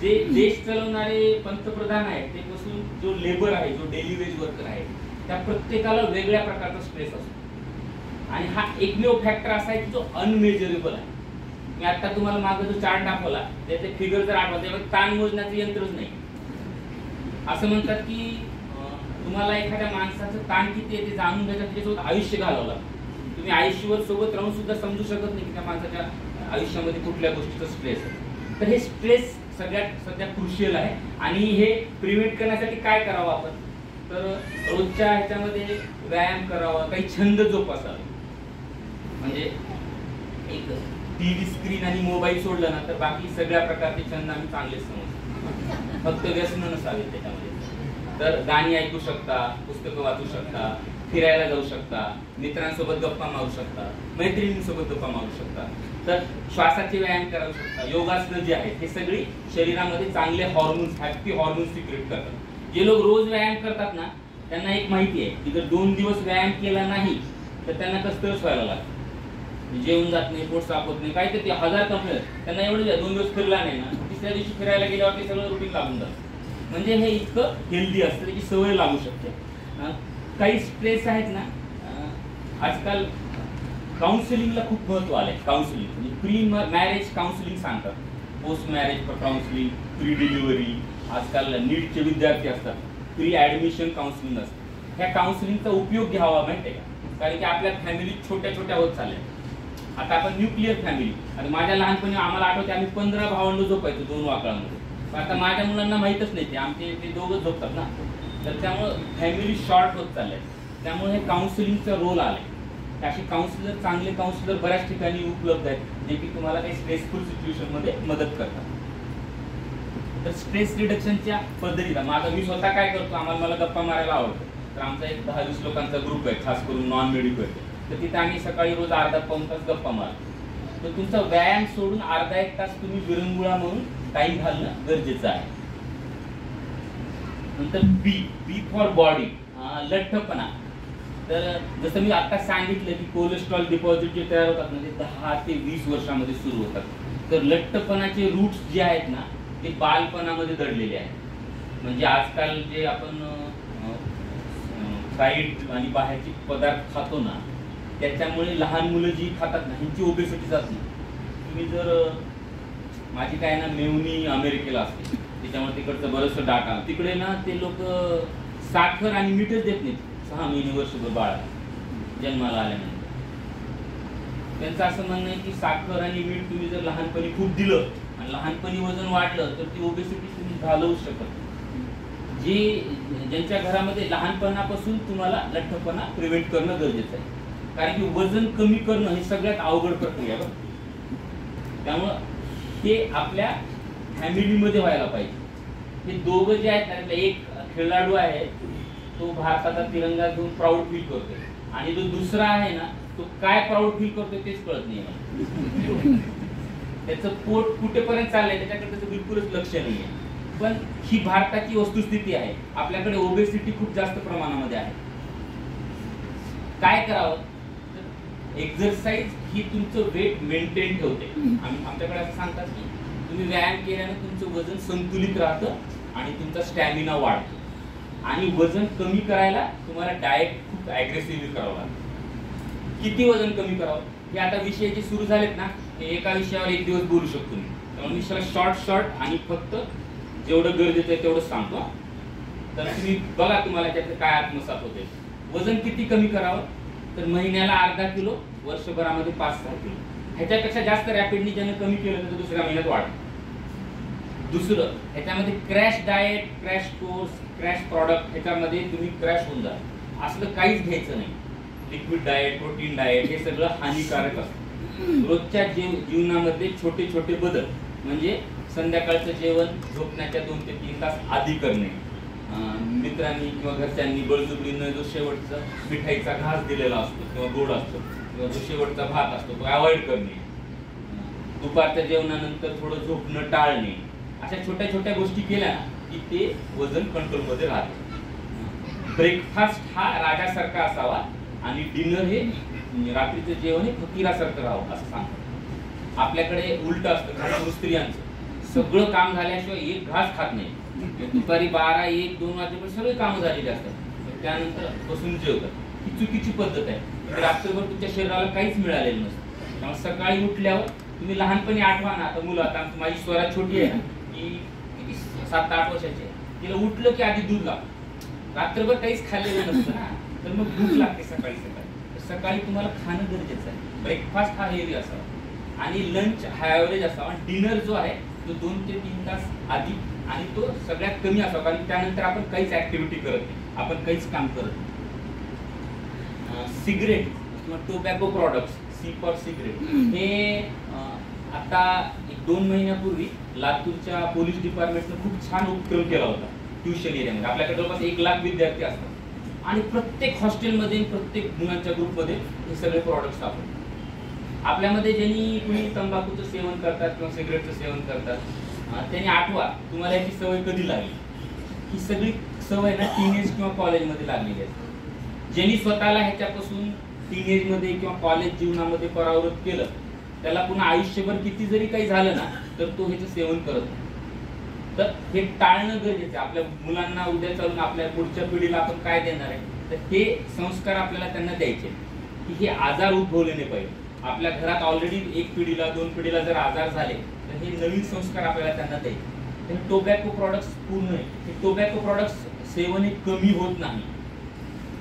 जे देश चालवणारे पंतप्रधान आहेत ते पासून जो लेबर आहे जो डेली वेज वर्कर आहे त्या प्रत्येकाला वेगळ्या प्रकारचा स्ट्रेस असतो. आणि हा एकमेव फॅक्टर असा आहे की जो अनमेजरेबल आहे. मी आता तुम्हाला मागे जो चार्ट दाखवला त्याचे फिगर जर आठवत ताण मोजण्याचं यंत्रच नाही. असं म्हणतात की तुम्हाला एखाद्या माणसाचं ताण किती आहे ते जाणून घ्यायचं त्याच्यासोबत आयुष्य घालवलं तुम्ही आयुष्यवर सोबत राहून सुद्धा समजू शकत नाही की त्या माणसाच्या आयुष्यामध्ये कुठल्या गोष्टीचा स्ट्रेस आहे. तर हे स्ट्रेस सगळ्यात सध्या क्रुशियल आहे. आणि हे प्रिव्हेंट करण्यासाठी काय करावं आपण? तर रोजच्या ह्याच्यामध्ये व्यायाम करावा काही छंद जोपासावे. म्हणजे एक टी व्ही स्क्रीन आणि मोबाईल सोडलं ना तर बाकी सगळ्या प्रकारचे छंद आम्ही चांगलेच समजतो. फक्त व्यसन नसावे त्याच्यामध्ये. तर गाणी ऐकू शकता पुस्तकं वाचू शकता फिरायला जाऊ शकता मित्रांसोबत गप्पा मारू शकता मैत्रिणींसोबत गप्पा मारू शकता. तर श्वासाचे व्यायाम करू शकता योगासनं जे आहेत हे सगळी शरीरामध्ये चांगले हॉर्मोन्स हॅप्पी हॉर्मोन्स सिक्रेट करतात. जे लोक रोज व्यायाम करतात ना त्यांना एक माहिती आहे की जर दोन दिवस व्यायाम केला नाही तर त्यांना कसतच व्हायला लागतं? जेवण जात नाही पोट साफ होत नाही काय तर ते हजार कंप्लेंट. त्यांना एवढं दोन दिवस फिरला नाही ना तिसऱ्या दिवशी फिरायला गेल्यावर ते सगळं रुटीन लागून जातं. म्हणजे हे इतकं हेल्दी असतं त्याची सवय लागू शकते. काही स्ट्रेस आहेत ना आजकाल काउन्सिलिंगला खूप महत्त्व आहे काउन्सिलिंग म्हणजे प्री मॅरेज काउन्सिलिंग सांगतात. Post marriage counselling pre delivery आजकाल नीटचे विद्यार्थी असतात. प्री ॲडमिशन काउन्सिलिंग असतं. ह्या काउन्सिलिंगचा उपयोग घ्यावा माहिती आहे का? कारण की आपल्या फॅमिली छोट्या छोट्या होत चालल्या. आता आपण न्यूक्लिअर फॅमिली आणि माझ्या लहानपणी आम्हाला आठवते आम्ही पंधरा भावंड झोपायचो दोन वाकळांमध्ये. आता माझ्या मुलांना माहीतच नाही ते. आमचे ते दोघं झोपतात ना. तर त्यामुळं फॅमिली शॉर्ट होत चाललंय. त्यामुळे हे काउन्सिलिंगचा रोल आलाय. असे काउन्सिलर चांगले काउन्सिलर बऱ्याच ठिकाणी उपलब्ध आहेत जे की तुम्हाला काही स्ट्रेसफुल सिच्युएशनमध्ये मदत करतात. तर स्ट्रेस रिडक्शनच्या पद्धतीला माझा मी स्वतः काय करतो आम्हाला मला गप्पा मारायला आवडतो. तर आमचा एक दहा वीस लोकांचा ग्रुप आहे खास करून नॉन मेडिकल तर तिथे आम्ही सकाळी रोज अर्धा पाऊन तास गप्पा मारतो. तर तुमचा व्यायाम सोडून अर्धा एक तास तुम्ही विरंगुळा म्हणून काही घालणं गरजेचं आहे. नंतर बी बी फॉर बॉडी लठ्ठपणा. तर जसं मी आता सांगितलं की कोलेस्ट्रॉल डिपॉझिट जे तयार होतात ना ते दहा ते वीस वर्षामध्ये सुरू होतात. तर लठ्ठपणाचे रूट्स जे आहेत ना ते बालपणामध्ये दडलेले आहेत. म्हणजे आजकाल जे आपण फ्राईड आणि बाहेरचे पदार्थ खातो ना त्याच्यामुळे लहान मुलं जी खातात ना ह्यांची ओबेसिटी जात नाही. तुम्ही जर माझी काय ना मेवणी अमेरिकेला असते. त्याच्यामुळे तिकडचं बरंचसं डाटा. तिकडे ना ते लोक साखर आणि मीठच देत नाहीत. सहा महिने वर्षभर बाळा जन्माला आल्यानंतर. त्यांचं असं म्हणणं आहे की साखर आणि मीठ तुम्ही जर लहानपणी खूप दिलं आणि लहानपणी वजन वाढलं तर ती ओबेसिटी तुम्ही घालवू शकत जे ज्यांच्या घरामध्ये लहानपणापासून तुम्हाला लठ्ठपणा प्रिव्हेंट करणं गरजेचं आहे. कारण की वजन कमी करणं हे सगळ्यात अवघड प्रक्रिया बघ. त्यामुळं हे आपल्या फॅमिलीमध्ये व्हायला पाहिजे. हे दोघं जे आहेत त्यातला एक खेळाडू आहे तो भारताचा तिरंगा घेऊन प्राऊड फील करतोय. आणि जो दुसरा आहे ना तो काय प्राऊड फील करतोय तेच कळत नाही मला. त्याचं पोट कुठेपर्यंत चाललंय त्याच्याकडे त्याचं बिलकुलच लक्ष नाहीये. पण ही भारताची वस्तुस्थिती आहे. आपल्याकडे ओबेसिटी खूप जास्त प्रमाणामध्ये आहे. काय करावं? एक्झरसाइज ही तुमचं वेट मेंटेन ठेवते. आम- आमच्याकडे असं सांगतात की तुम्ही व्यायाम केल्याने तुमचं वजन संतुलित राहतं आणि तुमचा स्टॅमिना वाढतो. आणि वजन कमी करायला तुम्हाला डाएट खूप अग्रेसिव्हली करावं लागतं. किती वजन कमी करावं? हे आता विषय जे सुरू झालेत ना हे एका विषयावर एक दिवस बोलू शकतो मी. त्यामुळे मी सगळं शॉर्ट शॉर्ट आणि फक्त जेवढं गरजेचं आहे तेवढं सांगतो. तर तुम्ही बघा तुम्हाला त्याचं काय आत्मसात होते वजन किती कमी करावं? तर महिन्याला अर्धा किलो वर्षभरामध्ये पाच सहा किलो. ह्याच्यापेक्षा जास्त रॅपिडली ज्यानं कमी केलं तर दुसऱ्या महिन्यात वाढ दुसरं ह्याच्यामध्ये crash diet crash course crash product ह्याच्यामध्ये तुम्ही क्रॅश होऊन जा असलं काहीच घ्यायचं नाही. लिक्विड डाएट प्रोटीन डाएट हे सगळं हानिकारक असतं. रोजच्या जीव जीवनामध्ये छोटे छोटे बदल म्हणजे संध्याकाळचं जेवण झोपण्याच्या दोन ते तीन तास आधी करणे. मित्रांनी किंवा घरच्यांनी बळजुबरीनं जो शेवटचा मिठाईचा घास दिलेला असतो किंवा गोड असतो किंवा जो शेवटचा भात असतो तो अवॉइड करणे. दुपारच्या जेवणानंतर थोडं झोपणं टाळणे. अशा छोट्या छोट्या गोष्टी केल्या की ते वजन कंट्रोलमध्ये राहते. ब्रेकफास्ट हा राजासारखा असावा आणि डिनर हे रात्रीचं जेवण हे फकीरासारखं राहावं असं सांगतात. आपल्याकडे उलट असतं खास स्त्रियांचं. सगळं काम झाल्याशिवाय एक घास खात नाही. दुपारी बारा एक दोन वाजेपर्यंत सगळे कामं झालेली असतात. त्यानंतर बसून जेवतात. ही चुकीची पद्धत आहे. रात्रभर तुमच्या शरीराला काहीच मिळालेलं नसतं. त्यामुळे सकाळी उठल्यावर तुम्ही लहानपणी आठवा ना. आता मुलं आता माझी स्वरा छोटी आहे ना. की किती सात आठ वर्षाची आहे. तिला उठलं की आधी दूध लागतं रात्रभर काहीच खाल्लेलं नसतं ना. तर मग भूक लागते सकाळी सकाळी. सकाळी तुम्हाला खाणं गरजेचं आहे. ब्रेकफास्ट हा हेवी असावा. आणि लंच हा ॲव्हरेज असावा. आणि डिनर जो आहे तो दोन ते तीन तास आधी आणि तो सगळ्यात कमी असावा कारण त्यानंतर आपण काहीच ऍक्टिव्हिटी करत नाही. आपण काहीच काम करत नाही. सिगरेट किंवा tobacco products C for cigarette हे आता एक दोन महिन्यापूर्वी लातूरच्या पोलीस डिपार्टमेंटनं खूप छान उपक्रम केला होता ट्युशन एरियामध्ये आपल्याकडे जवळपास एक लाख विद्यार्थी असतात. आणि प्रत्येक हॉस्टेलमध्ये प्रत्येक मुलांच्या ग्रुपमध्ये हे सगळे प्रॉडक्ट्स आपण आपल्यामध्ये ज्यांनी कुणी तंबाखूचं सेवन करतात किंवा सिगरेटचं सेवन करतात त्यांनी आठवा तुम्हाला याची सवय कधी लागली? ही सगळी सवय ना टीनेज किंवा कॉलेजमध्ये लागलेली असते ज्यांनी स्वतःला ह्याच्यापासून टीनेजमध्ये किंवा कॉलेज जीवनामध्ये परावृत केलं त्याला पुन्हा आयुष्यभर किती जरी काही झालं ना तर तो ह्याचं सेवन करत नाही. तर हे टाळणं गरजेचं आपल्या मुलांना उद्या चालून आपल्या पुढच्या पिढीला आपण काय देणार आहे? तर हे संस्कार आपल्याला त्यांना द्यायचे की हे आजार उद्भवले नाही पाहिजे. आपल्या घरात ऑलरेडी एक पिढीला दोन पिढीला जर आजार झाले तर हे नवीन संस्कार आपल्याला त्यांना द्यायचे. तर टोबॅको प्रॉडक्ट्स पूर्ण आहे. हे टोबॅको प्रॉडक्ट्स सेवन हे कमी होत नाही.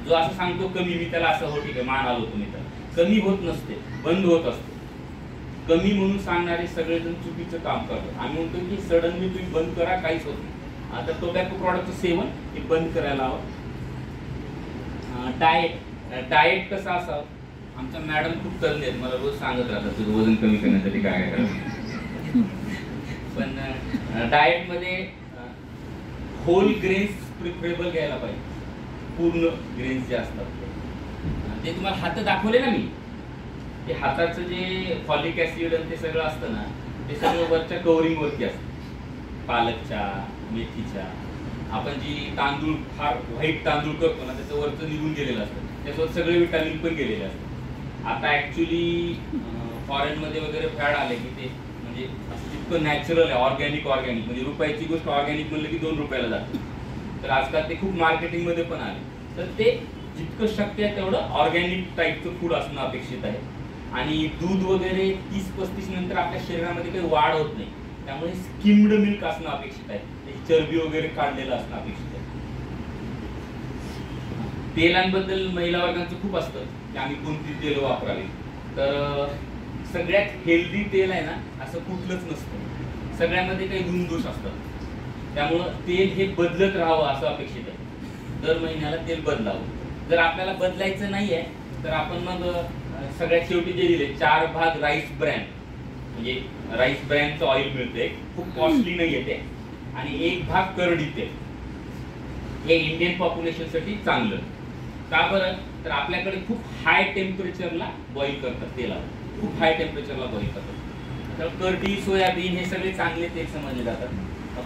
जो असं सांगतो कमी मी त्याला असं हो ठीक आहे मान आलो तुम्ही तर. कमी होत नसते बंद होत असते. कमी म्हणून सांगणारे सगळेजण चुकीचं काम करतात. आम्ही म्हणतो की सडनली तुम्ही बंद करा काहीच होत नाही. आता टोबॅको प्रॉडक्टचं सेवन हे बंद करायला हवं. डाएट डाएट कसं असावं? आमच्या मॅडम खूप तज्ञ आहेत. मला रोज सांगत राहतात तुझं वजन कमी करण्यासाठी काय काय करायचं? पण डाएटमध्ये होल ग्रेन्स प्रिफरेबल घ्यायला पाहिजे. पूर्ण ग्रेन्स जे असतात ते. तुम्हाला हात दाखवले ना मी. ते हाताचं जे फॉलिक ऍसिड आणि ते सगळं असतं ना ते सगळं वरच्या कवरिंग वरती असतं. पालकच्या मेथीच्या. आपण जी तांदूळ फार व्हाईट तांदूळ करतो ना त्याचं वरचं निघून गेलेलं असतं. त्यासोबत सगळे विटामिन पण गेलेले असतात. आता ऍक्च्युली फॉरेनमध्ये वगैरे फॅड आले की ते म्हणजे असं जितकं नॅचरल आहे ऑर्गॅनिक ऑर्गॅनिक म्हणजे रुपयाची गोष्ट ऑर्गॅनिक म्हणलं की दोन रुपयाला जाते. तर आजकाल ते खूप मार्केटिंगमध्ये पण आले. तर ते जितकं शक्य आहे तेवढं ऑर्गॅनिक टाईपचं फूड असणं अपेक्षित आहे. आणि दूध वगैरे तीस पस्तीस नंतर आपल्या शरीरामध्ये काही वाढ होत नाही. त्यामुळे स्किम्ड मिल्क असणं अपेक्षित आहे. त्याची चरबी वगैरे काढलेलं असणं अपेक्षित आहे. तेलांबद्दल महिला वर्गांचं खूप असतं की आम्ही कोणती तेल वापरावी. तर सगळ्यात हेल्दी तेल आहे ना असं कुठलंच नसतं. सगळ्यामध्ये काही गुणदोष असतात. त्यामुळं तेल हे बदलत राहावं असं अपेक्षित आहे. दर महिन्याला तेल बदलावं. जर आपल्याला बदलायचं नाहीये तर आपण मग सगळ्यात शेवटी जे दिले चार भाग राईस ब्रँड म्हणजे राईस ब्रँडचं ऑइल मिळते. खूप कॉस्टली नाही येते आणि एक भाग करडी तेल. हे इंडियन पॉप्युलेशनसाठी चांगलं. का बरं? तर आपल्याकडे खूप हाय टेम्परेचरला बॉईल करतात तेलावर खूप हाय टेम्परेचरला बॉईल करतात. तर करडी सोयाबीन हे सगळे चांगले तेल समजले जातात.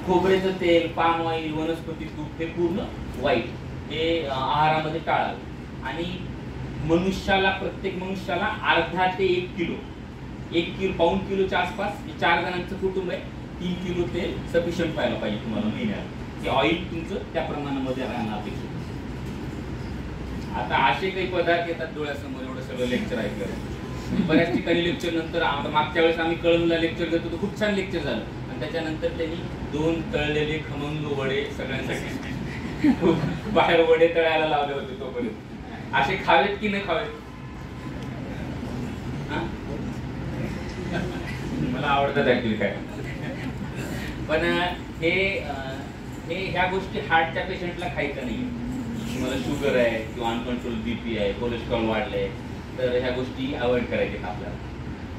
खोबरेचं तेल पाम ऑइल वनस्पती तूप हे पूर्ण वाईट. हे आहारामध्ये टाळावे. आणि मनुष्याला प्रत्येक मनुष्याला अर्धा ते एक किलो एक किलो पाऊन किलोच्या आसपास हे चार जणांचं कुटुंब आहे. तीन किलो तेल सफिशियंट व्हायला पाहिजे तुम्हाला महिन्याला. ते ऑइल तुमचं त्या प्रमाणामध्ये राहणं अपेक्षित आता असे काही पदार्थ येतात डोळ्यासमोर एवढं सगळं लेक्चर ऐकलं बऱ्याच ठिकाणी लेक्चर नंतर मागच्या वेळेस आम्ही कळमला लेक्चर देतो तर खूप छान लेक्चर झालं. आणि त्याच्यानंतर त्यांनी दोन तळलेले खमंग वडे सगळ्यांसाठी बाहेर वडे तळायला लावले होते तोपर्यंत. असे खावेत की नाही खावेत? हा? मला आवडतात ऍक्च्युली काय पण हे हे ह्या गोष्टी हार्टच्या पेशंटला खायचं नाही तुम्हाला शुगर आहे किंवा अनकंट्रोल बीपी आहे कोलेस्ट्रॉल वाढलंय तर ह्या गोष्टी अवॉइड करायच्या आपल्याला.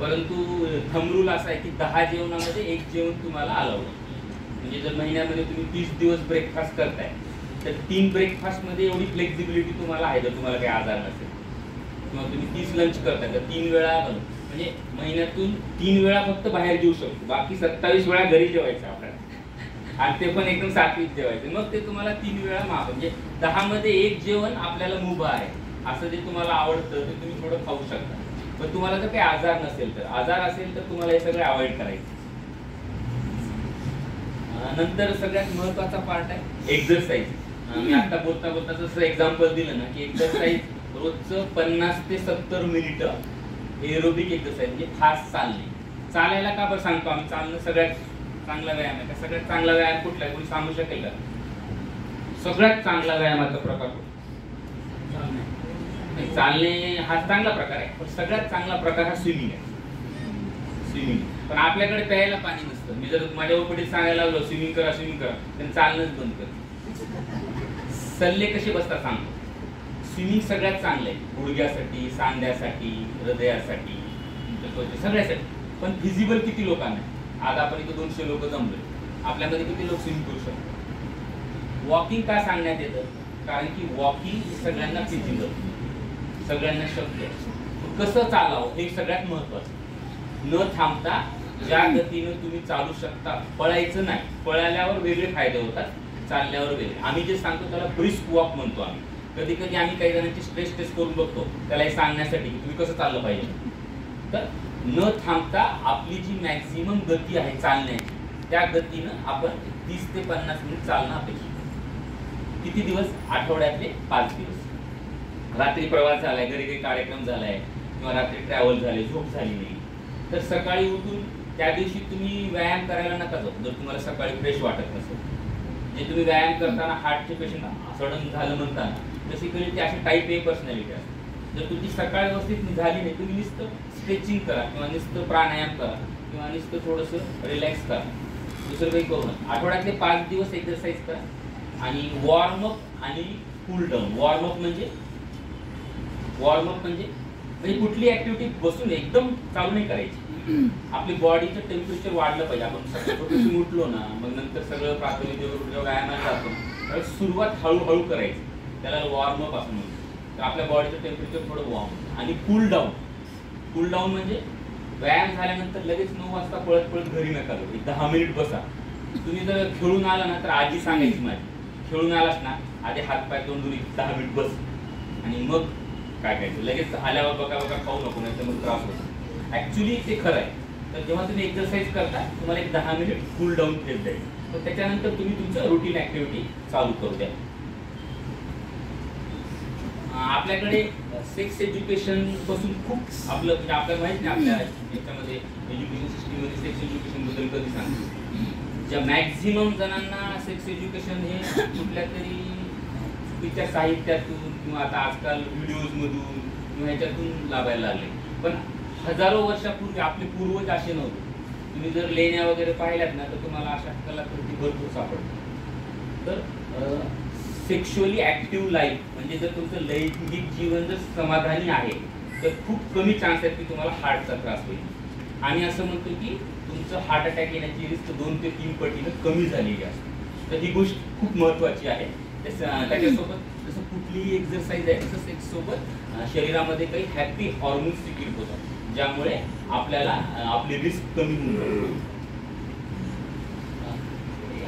परंतु थमरूल असा आहे की दहा जेवणामध्ये एक जेवण तुम्हाला आलं म्हणजे जर महिन्यामध्ये तुम्ही तीस दिवस ब्रेकफास्ट करताय तर तीन ब्रेकफास्टमध्ये एवढी फ्लेक्झिबिलिटी तुम्हाला आहे जर तुम्हाला काही आजार नसेल. किंवा तुम्ही तीस लंच करताय तर तीन वेळा म्हणजे महिन्यातून तीन वेळा फक्त बाहेर जेऊ शकतो. बाकी सत्तावीस वेळा घरी जेवायचं आपल्याला. आणि ते पण एकदम सात्विक जेवायचे. मग ते तुम्हाला तीन वेळा माफ. म्हणजे दहामध्ये एक जेवण आपल्याला मुभा आहे. असं जे तुम्हाला आवडतं ते तुम्ही थोडं खाऊ शकता. पण तुम्हाला जर काही आजार नसेल तर आजार असेल तर तुम्हाला हे सगळे अवॉइड करायचे. नंतर सगळ्यात महत्त्वाचा पार्ट आहे एक्झरसाईज मी आता बोलता बोलता जसं एक्झाम्पल दिलं ना की एक्झरसाइज रोजचं पन्नास ते सत्तर मिनिट एरोबिक एक्झरसाईज म्हणजे फास्ट चालणे. चालायला का बरं सांगतो आम्ही? चालणं सगळ्यात चांगला व्यायाम आहे. का सगळ्यात चांगला व्यायाम कुठला आहे? कोणी सांगू शकेल का? सगळ्यात चांगला व्यायामाचा प्रकार कुठला? नाही, चालणे हा चांगला प्रकार आहे. पण सगळ्यात चांगला प्रकार हा स्विमिंग आहे. स्विमिंग पण आपल्याकडे प्यायला पाणी नसतं. मी जर माझ्या पुढे सांगायला लागलो स्विमिंग करा स्विमिंग करा तर चालणंच बंद कर. सल्ले कसे बसतात सांगतो स्विमिंग सगळ्यात चांगलं आहे. गुडघ्यासाठी सांध्यासाठी हृदयासाठी म्हणजे सगळ्यासाठी. पण फिजिबल किती लोकांना आहे? आज आपण इथे दोनशे लोक जमलोय. आपल्यामध्ये किती लोक स्विमिंग करू शकतात? वॉकिंग का सांगण्यात येतं? कारण की वॉकिंग सगळ्यांना फिजिबल सगळ्यांना शक्य आहे. कसं चालावं हे सगळ्यात महत्वाचं. न थांबता ज्या गतीनं तुम्ही चालू शकता पळायचं नाही. पळाल्यावर वेगळे फायदे होतात चालल्यावर वेगळे. आम्ही जे सांगतो त्याला ब्रिस्क वॉक म्हणतो आम्ही. कधी कधी आम्ही काही जणांची स्ट्रेस टेस्ट करून बघतो. त्याला हे सांगण्यासाठी की तुम्ही कसं चाललं पाहिजे. तर न थांबता आपली जी मॅक्झिमम गती आहे चालण्याची त्या गतीनं आपण तीस ते पन्नास मिनिट चालणं अपेक्षित. किती दिवस? आठवड्यातले पाच दिवस. रात्री प्रवास झालाय घरी काही कार्यक्रम झालाय किंवा रात्री ट्रॅव्हल झाले झोप झाली नाही. तर सकाळी उठून त्या दिवशी तुम्ही व्यायाम करायला नका जाऊ जर तुम्हाला सकाळी फ्रेश वाटत नसेल. जे तुम्ही व्यायाम करताना हार्टचे पेशंट सडन झालं म्हणताना बेसिकली ते असे टाईप ए पर्सनॅलिटी असते जर तुमची सकाळ व्यवस्थित झाली नाही तुम्ही नुसतं स्ट्रेचिंग करा किंवा नुसतं प्राणायाम करा किंवा नुसतं थोडंसं रिलॅक्स करा. दुसरं काही करू नका. आठवड्यातले पाच दिवस एक्सरसाइज करा. आणि वॉर्मअप आणि कूल डाऊन वॉर्मअप म्हणजे वॉर्मअप म्हणजे म्हणजे कुठली ऍक्टिव्हिटी बसून एकदम चालू नाही करायची. आपली बॉडीचं टेम्परेचर वाढलं पाहिजे. आपण उठलो ना मग नंतर सगळं प्राथमिक व्यायामाला जातो. त्यावेळेस सुरुवात हळूहळू करायची. त्याला वॉर्मअप असं म्हणतो. तर आपल्या बॉडीचं टेम्परेचर थोडं वॉर्म आणि कूल डाऊन कूल डाऊन म्हणजे व्यायाम झाल्यानंतर लगेच नऊ वाजता पळत पळत घरी नका जाऊ. एक दहा मिनिट बसा. तुम्ही जर खेळून आला ना तर आजी सांगायची माझी खेळून आलास ना आधी हात पाय तोंडून एक दहा मिनिट बस. आणि मग काय करायचं लगेच आल्यावर बघा बघा खाऊ नको नाही तर मग त्रास होतो. ऍक्च्युली ते खरं आहे. तर जेव्हा तुम्ही एक्सरसाइज करता तुम्हाला एक दहा मिनिट कूल डाऊन फेज जाईल तर त्याच्यानंतर तुम्ही तुमचं रुटीन ऍक्टिव्हिटी चालू करू द्या आपल्याकडे सेक्स एज्युकेशनपासून खूप आपलं म्हणजे आपल्याला माहीत नाही आपल्या याच्यामध्ये एज्युकेशन सिस्टीममध्ये सेक्स एज्युकेशनबद्दल कधी सांगतो ज्या मॅक्झिमम जणांना सेक्स एज्युकेशन हे कुठल्या तरी चुकीच्या साहित्यातून किंवा आता आजकाल व्हिडिओजमधून किंवा ह्याच्यातून लाभायला लागले. पण हजारो वर्षापूर्वी आपले पूर्वज असे नव्हते. तुम्ही जर लेण्या वगैरे पाहिल्यात ना तर तुम्हाला अशा कलाकृती भरपूर सापडतात. तर सेक्शुअली ऍक्टिव्ह लाईफ म्हणजे जर तुमचं लैंगिक जीवन जर समाधानी आहे तर खूप कमी चान्स आहेत की तुम्हाला हार्टचा त्रास होईल. आणि असं म्हणतो की तुमचं हार्ट अटॅक येण्याची रिस्क दोन ते तीन पटीनं कमी झालेली असते. तर ही गोष्ट खूप महत्त्वाची आहे. त्याच्यासोबत जसं कुठलीही एक्सरसाइज आहे तसं सोबत शरीरामध्ये काही हॅपी हॉर्मोन्स सिक्रिट होतात ज्यामुळे आपल्याला आपली रिस्क कमी होऊन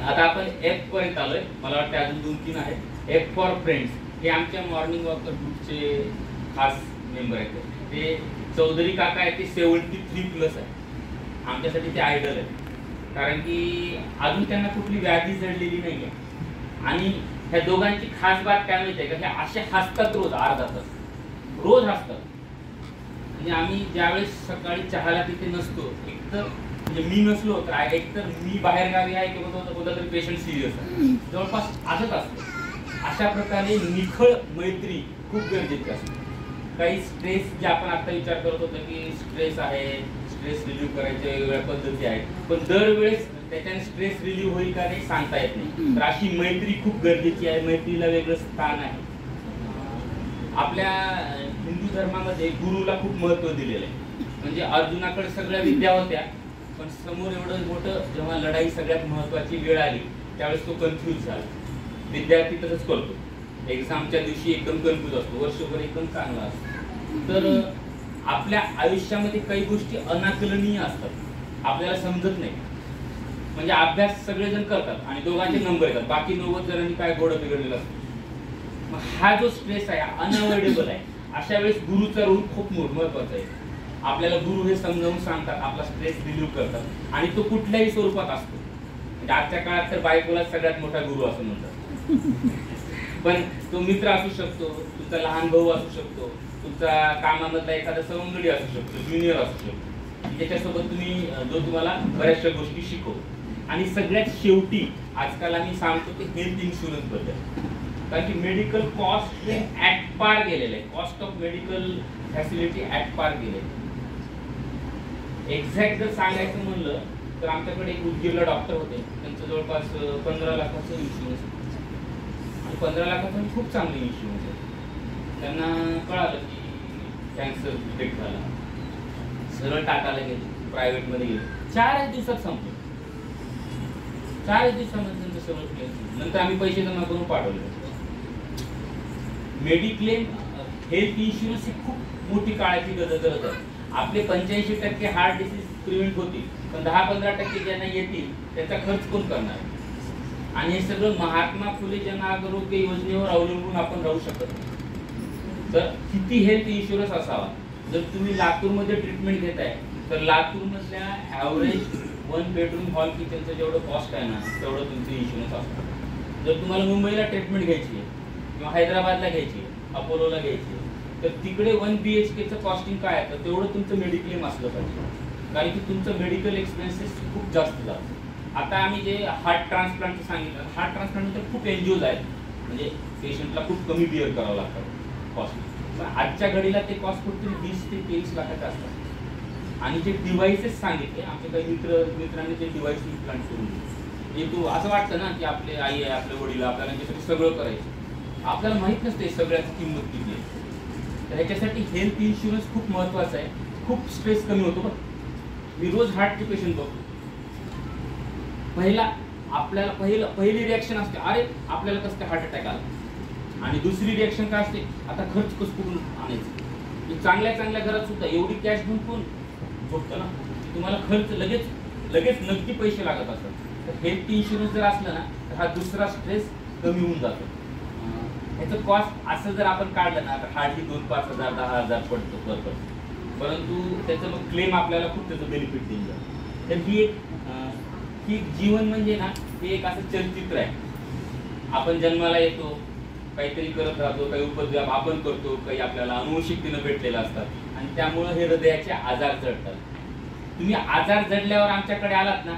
आता आपण एफ पर्यंत आलोय. मला वाटतं अजून दोन तीन आहेत. एफ फॉर फ्रेंड्स हे आमच्या मॉर्निंग वॉकर ग्रुपचे खास मेंबर आहेत. ते चौधरी काका आहे ते सेवन्टी थ्री प्लस आहे आमच्यासाठी ते आयडल आहे कारण की अजून त्यांना कुठली व्याधी जडलेली नाही आहे आणि ह्या दोघांची खास बात काय माहिती आहे का? हे असे हसतात रोज अर्धा तास. रोज हसतात म्हणजे आम्ही ज्यावेळेस सकाळी चहाला तिथे नसतो एकतर म्हणजे मी नसलो तर एकतर मी बाहेर गावी आहे किंवा तो- कोणता तरी पेशंट सिरियस आहे. जवळपास असंच असतं. अशा प्रकारे निखळ मैत्री खूप गरजेची असते. काही स्ट्रेस जे आपण आता विचार करत होतो की स्ट्रेस आहे स्ट्रेस रिलीव्ह करायच्या वेगवेगळ्या पद्धती आहेत. पण दरवेळेस त्याच्याने स्ट्रेस रिलीव्ह होईल का नाही सांगता येत नाही. तर अशी मैत्री खूप गरजेची आहे. मैत्रीला वेगळं स्थान आहे. आपल्या हिंदू धर्मामध्ये गुरुला खूप महत्त्व दिलेलं आहे. म्हणजे अर्जुनाकडे सगळ्या विद्या होत्या पण समोर एवढं मोठं जेव्हा लढाई सगळ्यात महत्वाची वेळ आली त्यावेळेस तो कन्फ्यूज झाला. विद्यार्थी तसंच करतो. एक्झामच्या दिवशी एकदम कन्फ्यूज असतो. वर्षभर एकदम चांगला असतो. तर आपल्या आयुष्यामध्ये काही गोष्टी अनाकलनीय असतात. आपल्याला समजत नाही. म्हणजे अभ्यास सगळेजण करतात आणि दोघांचे नंबर येतात. बाकी नव्वद जणांनी काय गोड बिघडलेलं असतं? मग हा जो स्ट्रेस आहे अनअवॉइडेबल आहे. अशा वेळेस गुरुचा रोल खूप महत्त्वाचा आहे. आपल्याला गुरु हे समजावून सांगतात आपला स्ट्रेस रिलीव्ह करतात. आणि तो कुठल्याही स्वरूपात असतो. म्हणजे आजच्या काळात तर बायकोला सगळ्यात मोठा गुरु असं म्हणतात. पण तो मित्र असू शकतो तुमचा लहान भाऊ असू शकतो तुमचा कामामधला एखादा सवंगडी असू शकतो ज्युनियर असू शकतो. त्याच्यासोबत तुम्ही जो तुम्हाला बऱ्याचशा गोष्टी शिकव आणि सगळ्यात शेवटी आजकाल आम्ही सांगतो की हेल्थ इन्शुरन्सबद्दल. कारण की मेडिकल कॉस्ट हे ऍट पार गेलेलं आहे. Cost of medical facility at par गेले एक्झॅक्ट जर सांगायचं म्हणलं तर आमच्याकडे एक उदगीरला डॉक्टर होते. त्यांचं जवळपास पंधरा लाखाचं इन्शुरन्स आणि पंधरा लाखाचं खूप चांगलं इन्शुरन्स आहे त्यांना कळालं की कॅन्सर डिटेक्ट झाला. सरळ टाकायला गेले प्रायव्हेटमध्ये गेले. चारच दिवसात संपलं. चारच दिवसामध्ये त्यांचं सगळं क्लेम नंतर आम्ही पैसे जमा करून पाठवले. मेडिक्लेम हेल्थ इन्शुरन्स ही खूप मोठी काळाची गरज गरज आहे. आपले पंच्याऐंशी टक्के हार्ट डिसीज प्रिव्हेंट होतील. पण दहा पंधरा टक्के ज्यांना येतील त्याचा खर्च कोण करणार? आणि हे सगळं महात्मा फुले जन आरोग्य योजनेवर अवलंबून आपण राहू शकत नाही. तर किती हेल्थ इन्शुरन्स असावा? जर तुम्ही लातूरमध्ये ट्रीटमेंट घेताय तर लातूरमधल्या ॲव्हरेज वन बेडरूम हॉल किचनचं जेवढं कॉस्ट आहे ना तेवढं तुमचं इन्शुरन्स असतो. जर तुम्हाला मुंबईला ट्रीटमेंट घ्यायची आहे किंवा हैदराबादला घ्यायची आहे अपोलोला घ्यायची आहे तर तिकडे वन बी एच केचं कॉस्टिंग काय आहे? तर तेवढं तुमचं मेडिक्लेम असलं पाहिजे. कारण की तुमचं मेडिकल एक्सपेन्सेस खूप जास्त जातं आता आम्ही जे हार्ट ट्रान्सप्लांटचं सांगितलं हार्ट ट्रान्सप्लांट खूप एन जी ओज आहेत. म्हणजे पेशंटला खूप कमी बिअर करावं लागतं. कॉस्ट पण आजच्या घडीला ते कॉस्ट फक्त वीस ते तेवीस लाखाचे असतात. आणि जे डिव्हाइसेस सांगितले आमचे काही मित्र मित्रांनी ते डिव्हाइस इम्प्लांट करून दिले. म्हणजे तू असं वाटतं ना की आपले आई आहे आपले वडील आपल्याला त्याच्यासाठी सगळं करायचं. आपल्याला माहीत नसते सगळ्याची किंमत किती आहे. तर ह्याच्यासाठी हेल्थ इन्शुरन्स खूप महत्त्वाचा आहे. खूप स्ट्रेस कमी होतो बरं मी रोज हार्टचे पेशंट बघतो. पहिला आपल्याला पहिलं पहिली रिॲक्शन असते अरे आपल्याला कसं हार्ट अटॅक आला? आणि दुसरी रिॲक्शन काय असते? आता खर्च कसं करून आणायचं? चांगल्या चांगल्या घरात सुद्धा एवढी कॅश घेऊन कोण झोपतं ना? तुम्हाला खर्च लगेच लगेच नक्की पैसे लागत असतात. तर हेल्थ इन्शुरन्स जर असलं ना तर हा दुसरा स्ट्रेस कमी होऊन जातो. ह्याचं कॉस्ट असं जर आपण काढलं ना तर हार्डली दोन पाच हजार दहा हजार पडतो पर पर्सन परंतु त्याचं मग क्लेम आपल्याला खूप त्याचं बेनिफिट देईल जातं. तर ही एक ही जीवन म्हणजे ना हे एक असं चलचित्र आहे. आपण जन्माला येतो काहीतरी करत राहतो काही उपद्व्याप आपण करतो काही आपल्याला अनुवंशिकतेनं भेटलेलं असतात. आणि त्यामुळं हे हृदयाचे आजार जडतात तुम्ही आजार जडल्यावर आमच्याकडे आलात ना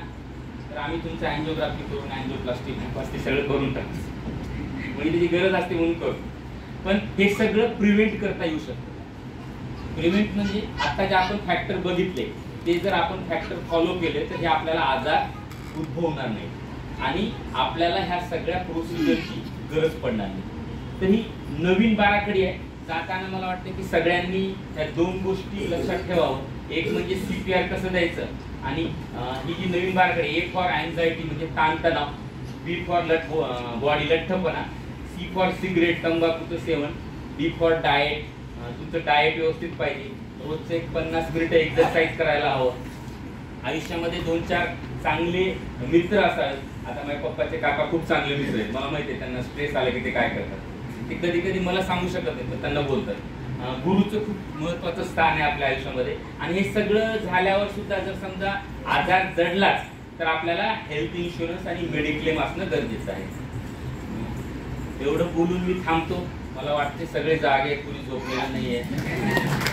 तर आम्ही तुमचं अँजिओग्राफी करून अँजिओप्लास्टिक प्लास्टिक सगळं करून टाकतो म्हणजे त्याची गरज असते म्हणून करतो पण हे सगळं प्रिव्हेंट करता येऊ शकतं. प्रिव्हेंट म्हणजे आता जे आपण फॅक्टर बघितले ते जर आपण फॅक्टर फॉलो केले तर हे आपल्याला आजार उद्भवणार नाही आणि आपल्याला ह्या सगळ्या प्रोसिजरची गरज पडणार नाही. तर ही नवीन बाराखडी आहे. जाताना मला वाटतं की सगळ्यांनी ह्या दोन गोष्टी लक्षात ठेवावं. एक म्हणजे सीपीआर कसं द्यायचं आणि ही जी नवीन बाराखडी ए फॉर अँझायटी म्हणजे ताणतणाव बी फॉर लठ बॉडी लठ्ठपणा सी फॉर सिगरेट तंबाखूचं सेवन डी फॉर डाएट तुमचं डाएट व्यवस्थित पाहिजे. रोजचं एक पन्नास मिनिटं एक्सरसाइज करायला हवं. आयुष्यामध्ये दोन चार चांगले मित्र असावेत. आता माझ्या पप्पाचे काका खूप चांगले मित्र आहेत. मला माहिती आहे त्यांना स्ट्रेस आला की ते काय करतात. ते कधी कधी मला सांगू शकत नाही पण त्यांना बोलतात. गुरुचं खूप महत्वाचं स्थान आहे आपल्या आयुष्यामध्ये. आणि हे सगळं झाल्यावर सुद्धा जर समजा आजार जडलाच तर आपल्याला हेल्थ इन्शुरन्स आणि मेडिक्लेम असणं गरजेचं आहे. एवढं बोलून मी थांबतो. मला वाटते सगळे जागे कुणी झोपलेले नाहीये.